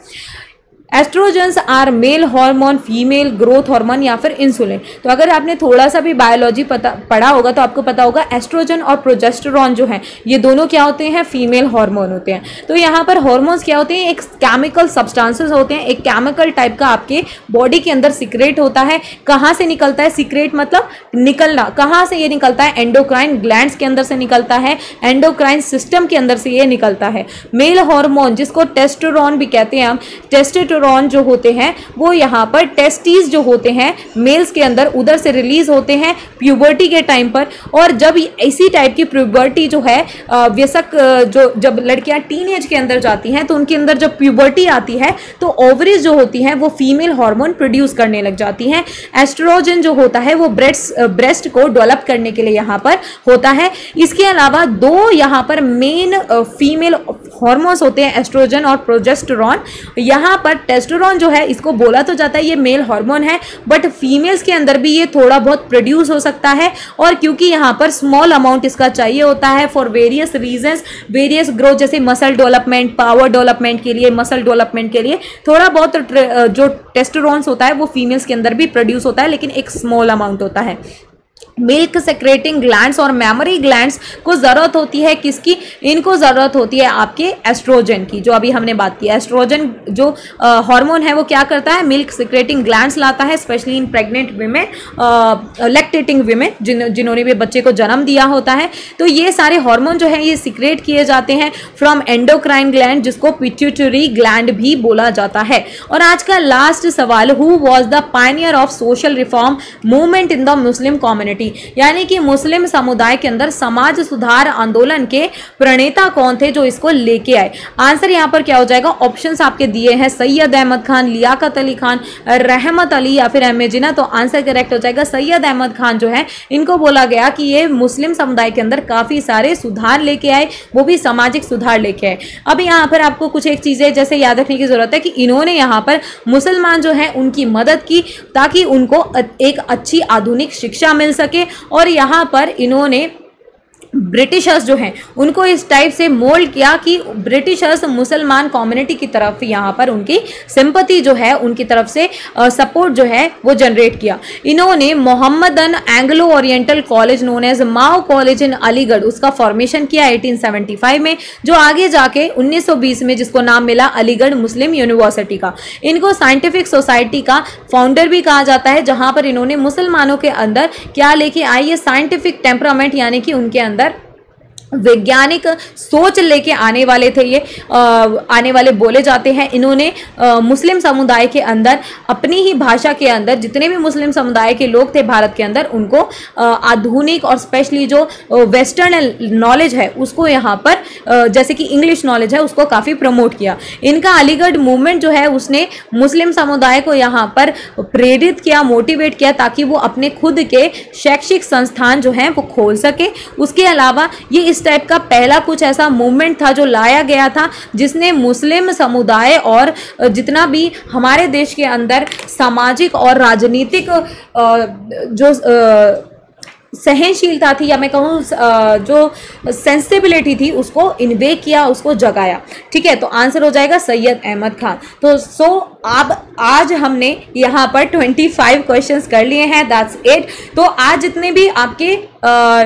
Estrogens are male hormone female growth hormone या फिर इंसुलिन तो अगर आपने थोड़ा सा भी बायोलॉजी पता, पढ़ा होगा तो आपको पता होगा एस्ट्रोजन और प्रोजेस्टेरॉन जो है, ये दोनों क्या होते हैं? फीमेल हार्मोन होते हैं. तो यहाँ पर हार्मोन्स क्या होते हैं? एक केमिकल सब्सटेंसेस होते हैं. एक केमिकल टाइप का आपके बॉडी के अंदर सिक्रेट होता है. कहाँ से निकलता है? सिक्रेट मतलब निकलना. कहाँ से ये निकलता है? एंडोक्राइन ग्लैंड के अंदर से निकलता है. एंडोक्राइन सिस्टम के अंदर से ये निकलता है. मेल हॉर्मोन जिसको टेस्टोरॉन भी कहते हैं हम टेस्टोर न्यूरॉन जो होते हैं, वो यहाँ पर टेस्टीज जो होते हैं मेल्स के अंदर उधर से रिलीज़ होते हैं प्यूबर्टी के टाइम पर। और जब इसी टाइप की प्यूबर्टी जो है व्यसक जो, जब लड़कियाँ टीन के अंदर जाती हैं तो उनके अंदर जब प्यूबर्टी आती है तो ओवरीज जो होती हैं, वो फीमेल हार्मोन प्रोड्यूस करने लग जाती हैं। एस्ट्रोजन जो होता है, वो ब्रेस्ट ब्रेस्ट को डेवलप करने के लिए यहाँ पर होता है। इसके अलावा दो यहाँ पर मेन फीमेल हॉर्मोन्स होते हैं एस्ट्रोजन और प्रोजेस्टेरॉन यहाँ पर टेस्टोरॉन जो है, इसको बोला तो जाता है, ये मेल हार्मोन है बट फीमेल्स के अंदर भी ये थोड़ा बहुत प्रोड्यूस हो सकता है और क्योंकि यहाँ पर स्मॉल अमाउंट इसका चाहिए होता है for various reasons various growth जैसे मसल डेवलपमेंट पावर डेवलपमेंट के लिए मसल डेवलपमेंट के लिए, थोड़ा बहुत जो टेस्टोरॉन्स होता है, वो फीमेल्स के अंदर भी प्रोड्यूस होता है, लेकिन एक स्मॉल अमाउंट होता है। मिल्क सेक्रेटिंग ग्लैंड्स और मेमोरी ग्लैंड्स को ज़रूरत होती है, किसकी? इनको ज़रूरत होती है आपके एस्ट्रोजन की। जो अभी हमने बात की, एस्ट्रोजन जो हार्मोन है वो क्या करता है? मिल्क सेक्रेटिंग ग्लैंड्स लाता है, specially in pregnant women lactating women, जिन, जिन्होंने भी बच्चे को जन्म दिया होता है। तो ये सारे हार्मोन जो है, ये सिक्रेट किए जाते हैं फ्रॉम एंडोक्राइन ग्लैंड, जिसको पिट्यूटरी ग्लैंड भी बोला जाता है। और आज का लास्ट सवाल who was the pioneer of social reform movement in the Muslim community यानी कि मुस्लिम समुदाय के अंदर समाज सुधार आंदोलन के प्रणेता कौन थे जो इसको लेके आए? आंसर यहाँ पर क्या हो जाएगा? ऑप्शंस आपके दिए हैं, सैयद अहमद खान, लियाकत अली खान, रहमत अली या फिर एम जिना। तो आंसर करेक्ट हो जाएगा, सैयद अहमद खान जो है, इनको बोला गया कि ये मुस्लिम समुदाय के अंदर काफ़ी सारे सुधार लेके आए, वो भी सामाजिक सुधार लेके आए। अब यहाँ पर आपको कुछ एक चीज़ें जैसे याद रखने की ज़रूरत है कि इन्होंने यहाँ पर मुसलमान जो है, उनकी मदद की ताकि उनको एक अच्छी आधुनिक शिक्षा मिल सके। और यहाँ पर इन्होंने ब्रिटिशर्स जो हैं, उनको इस टाइप से मोल्ड किया कि ब्रिटिशर्स मुसलमान कम्युनिटी की तरफ़ यहाँ पर उनकी सिंपति जो है, उनकी तरफ़ से सपोर्ट जो है, वो जनरेट किया। इन्होंने Mohammedan Anglo Oriental College known as MAO college in Aligarh, उसका फॉर्मेशन किया 1875 में, जो आगे जाके 1920 में जिसको नाम मिला अलीगढ़ मुस्लिम यूनिवर्सिटी का। इनको साइंटिफिक सोसाइटी का फाउंडर भी कहा जाता है, जहाँ पर इन्होंने मुसलमानों के अंदर क्या लेके आई ये साइंटिफिक टेम्परामेंट यानी कि उनके अंदर वैज्ञानिक सोच लेके आने वाले थे ये आने वाले बोले जाते हैं। इन्होंने मुस्लिम समुदाय के अंदर, अपनी ही भाषा के अंदर, जितने भी मुस्लिम समुदाय के लोग थे भारत के अंदर, उनको आधुनिक और स्पेशली जो वेस्टर्न नॉलेज है, उसको यहाँ पर जैसे कि इंग्लिश नॉलेज है, उसको काफ़ी प्रमोट किया। इनका अलीगढ़ मूवमेंट जो है, उसने मुस्लिम समुदाय को यहाँ पर प्रेरित किया मोटिवेट किया, ताकि वो अपने खुद के शैक्षिक संस्थान जो हैं, वो खोल सके। उसके अलावा ये इस टाइप का पहला कुछ ऐसा मूवमेंट था जो लाया गया था जिसने मुस्लिम समुदाय और जितना भी हमारे देश के अंदर सामाजिक और राजनीतिक जो सहनशीलता थी या मैं कहूँ जो सेंसिबिलिटी थी उसको इन्वेक किया उसको जगाया। ठीक है तो आंसर हो जाएगा सैयद अहमद खान। तो सो अब आज हमने यहाँ पर 25 क्वेश्चंस कर लिए हैं दैट्स एट तो आज जितने भी आपके आ,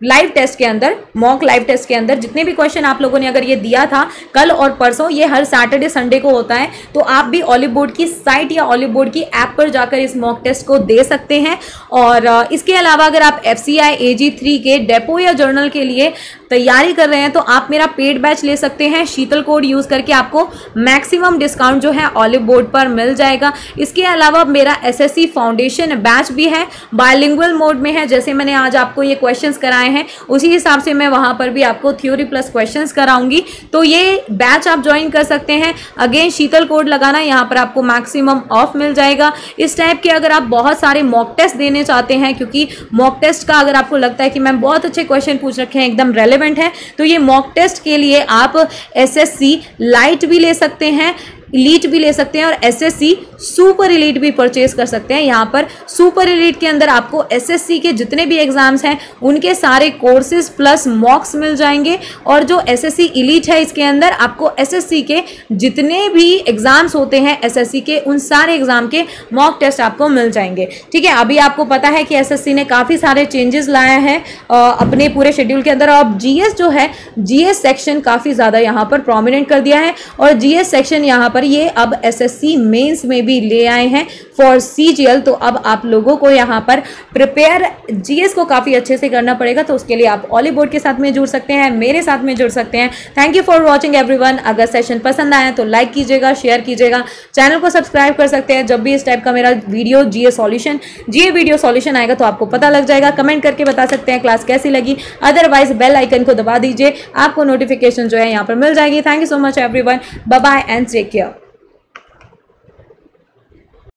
लाइव टेस्ट के अंदर मॉक लाइव टेस्ट के अंदर, जितने भी क्वेश्चन आप लोगों ने अगर ये दिया था, कल और परसों, ये हर सैटरडे संडे को होता है तो आप भी ऑलिव बोर्ड की साइट या ऑलिव बोर्ड की ऐप पर जाकर इस मॉक टेस्ट को दे सकते हैं। और इसके अलावा अगर आप F C I A G three के डेपो या जर्नल के लिए तैयारी कर रहे हैं तो आप मेरा पेड बैच ले सकते हैं। शीतल कोड यूज़ करके आपको मैक्सिमम डिस्काउंट जो है ऑलिव बोर्ड पर मिल जाएगा। इसके अलावा मेरा एसएससी फाउंडेशन बैच भी है, बायलिंगुअल मोड में है, जैसे मैंने आज आपको ये क्वेश्चन कराए हैं, उसी हिसाब से मैं वहाँ पर भी आपको थ्योरी प्लस क्वेश्चन कराऊँगी। तो ये बैच आप ज्वाइन कर सकते हैं। अगेन शीतल कोड लगाना, यहाँ पर आपको मैक्सिमम ऑफ़ मिल जाएगा। इस टाइप के अगर आप बहुत सारे मॉक टेस्ट देने चाहते हैं, क्योंकि मॉक टेस्ट का अगर आपको लगता है कि मैम बहुत अच्छे क्वेश्चन पूछ रखे हैं, एकदम रेलिवेंट रेलिवेंट है तो ये मॉक टेस्ट के लिए आप एसएससी लाइट भी ले सकते हैं इलीट भी ले सकते हैं और एसएससी सुपर इलीट भी परचेज कर सकते हैं। यहाँ पर सुपर इलीट के अंदर आपको एसएससी के जितने भी एग्ज़ाम्स हैं, उनके सारे कोर्सेज प्लस मॉक्स मिल जाएँगे। और जो एसएससी इलीट है इसके अंदर, आपको एसएससी के जितने भी एग्ज़ाम्स होते हैं एसएससी के, उन सारे एग्ज़ाम के मॉक टेस्ट आपको मिल जाएँगे। ठीक है, अभी आपको पता है कि एसएससी ने काफ़ी सारे चेंजेस लाए हैं अपने पूरे शेड्यूल के अंदर। अब जी जो है जीएस सेक्शन काफ़ी ज़्यादा यहाँ पर प्रोमिनेंट कर दिया है। और जीएस सेक्शन यहाँ ये अब एसएससी मेंस में भी ले आए हैं फॉर सीजीएल तो अब आप लोगों को यहाँ पर प्रिपेयर जीएस को काफ़ी अच्छे से करना पड़ेगा। तो उसके लिए आप ऑली बोर्ड के साथ में जुड़ सकते हैं, मेरे साथ में जुड़ सकते हैं। Thank you for watching every अगर सेशन पसंद आया तो लाइक कीजिएगा शेयर कीजिएगा। चैनल को सब्सक्राइब कर सकते हैं। जब भी इस टाइप का मेरा video GA solution GA video solution आएगा तो आपको पता लग जाएगा। कमेंट करके बता सकते हैं क्लास कैसी लगी। अदरवाइज़ बेल आइकन को दबा दीजिए। आपको नोटिफिकेशन जो है यहाँ पर मिल जाएगी। Thank you so much everyone bye and take care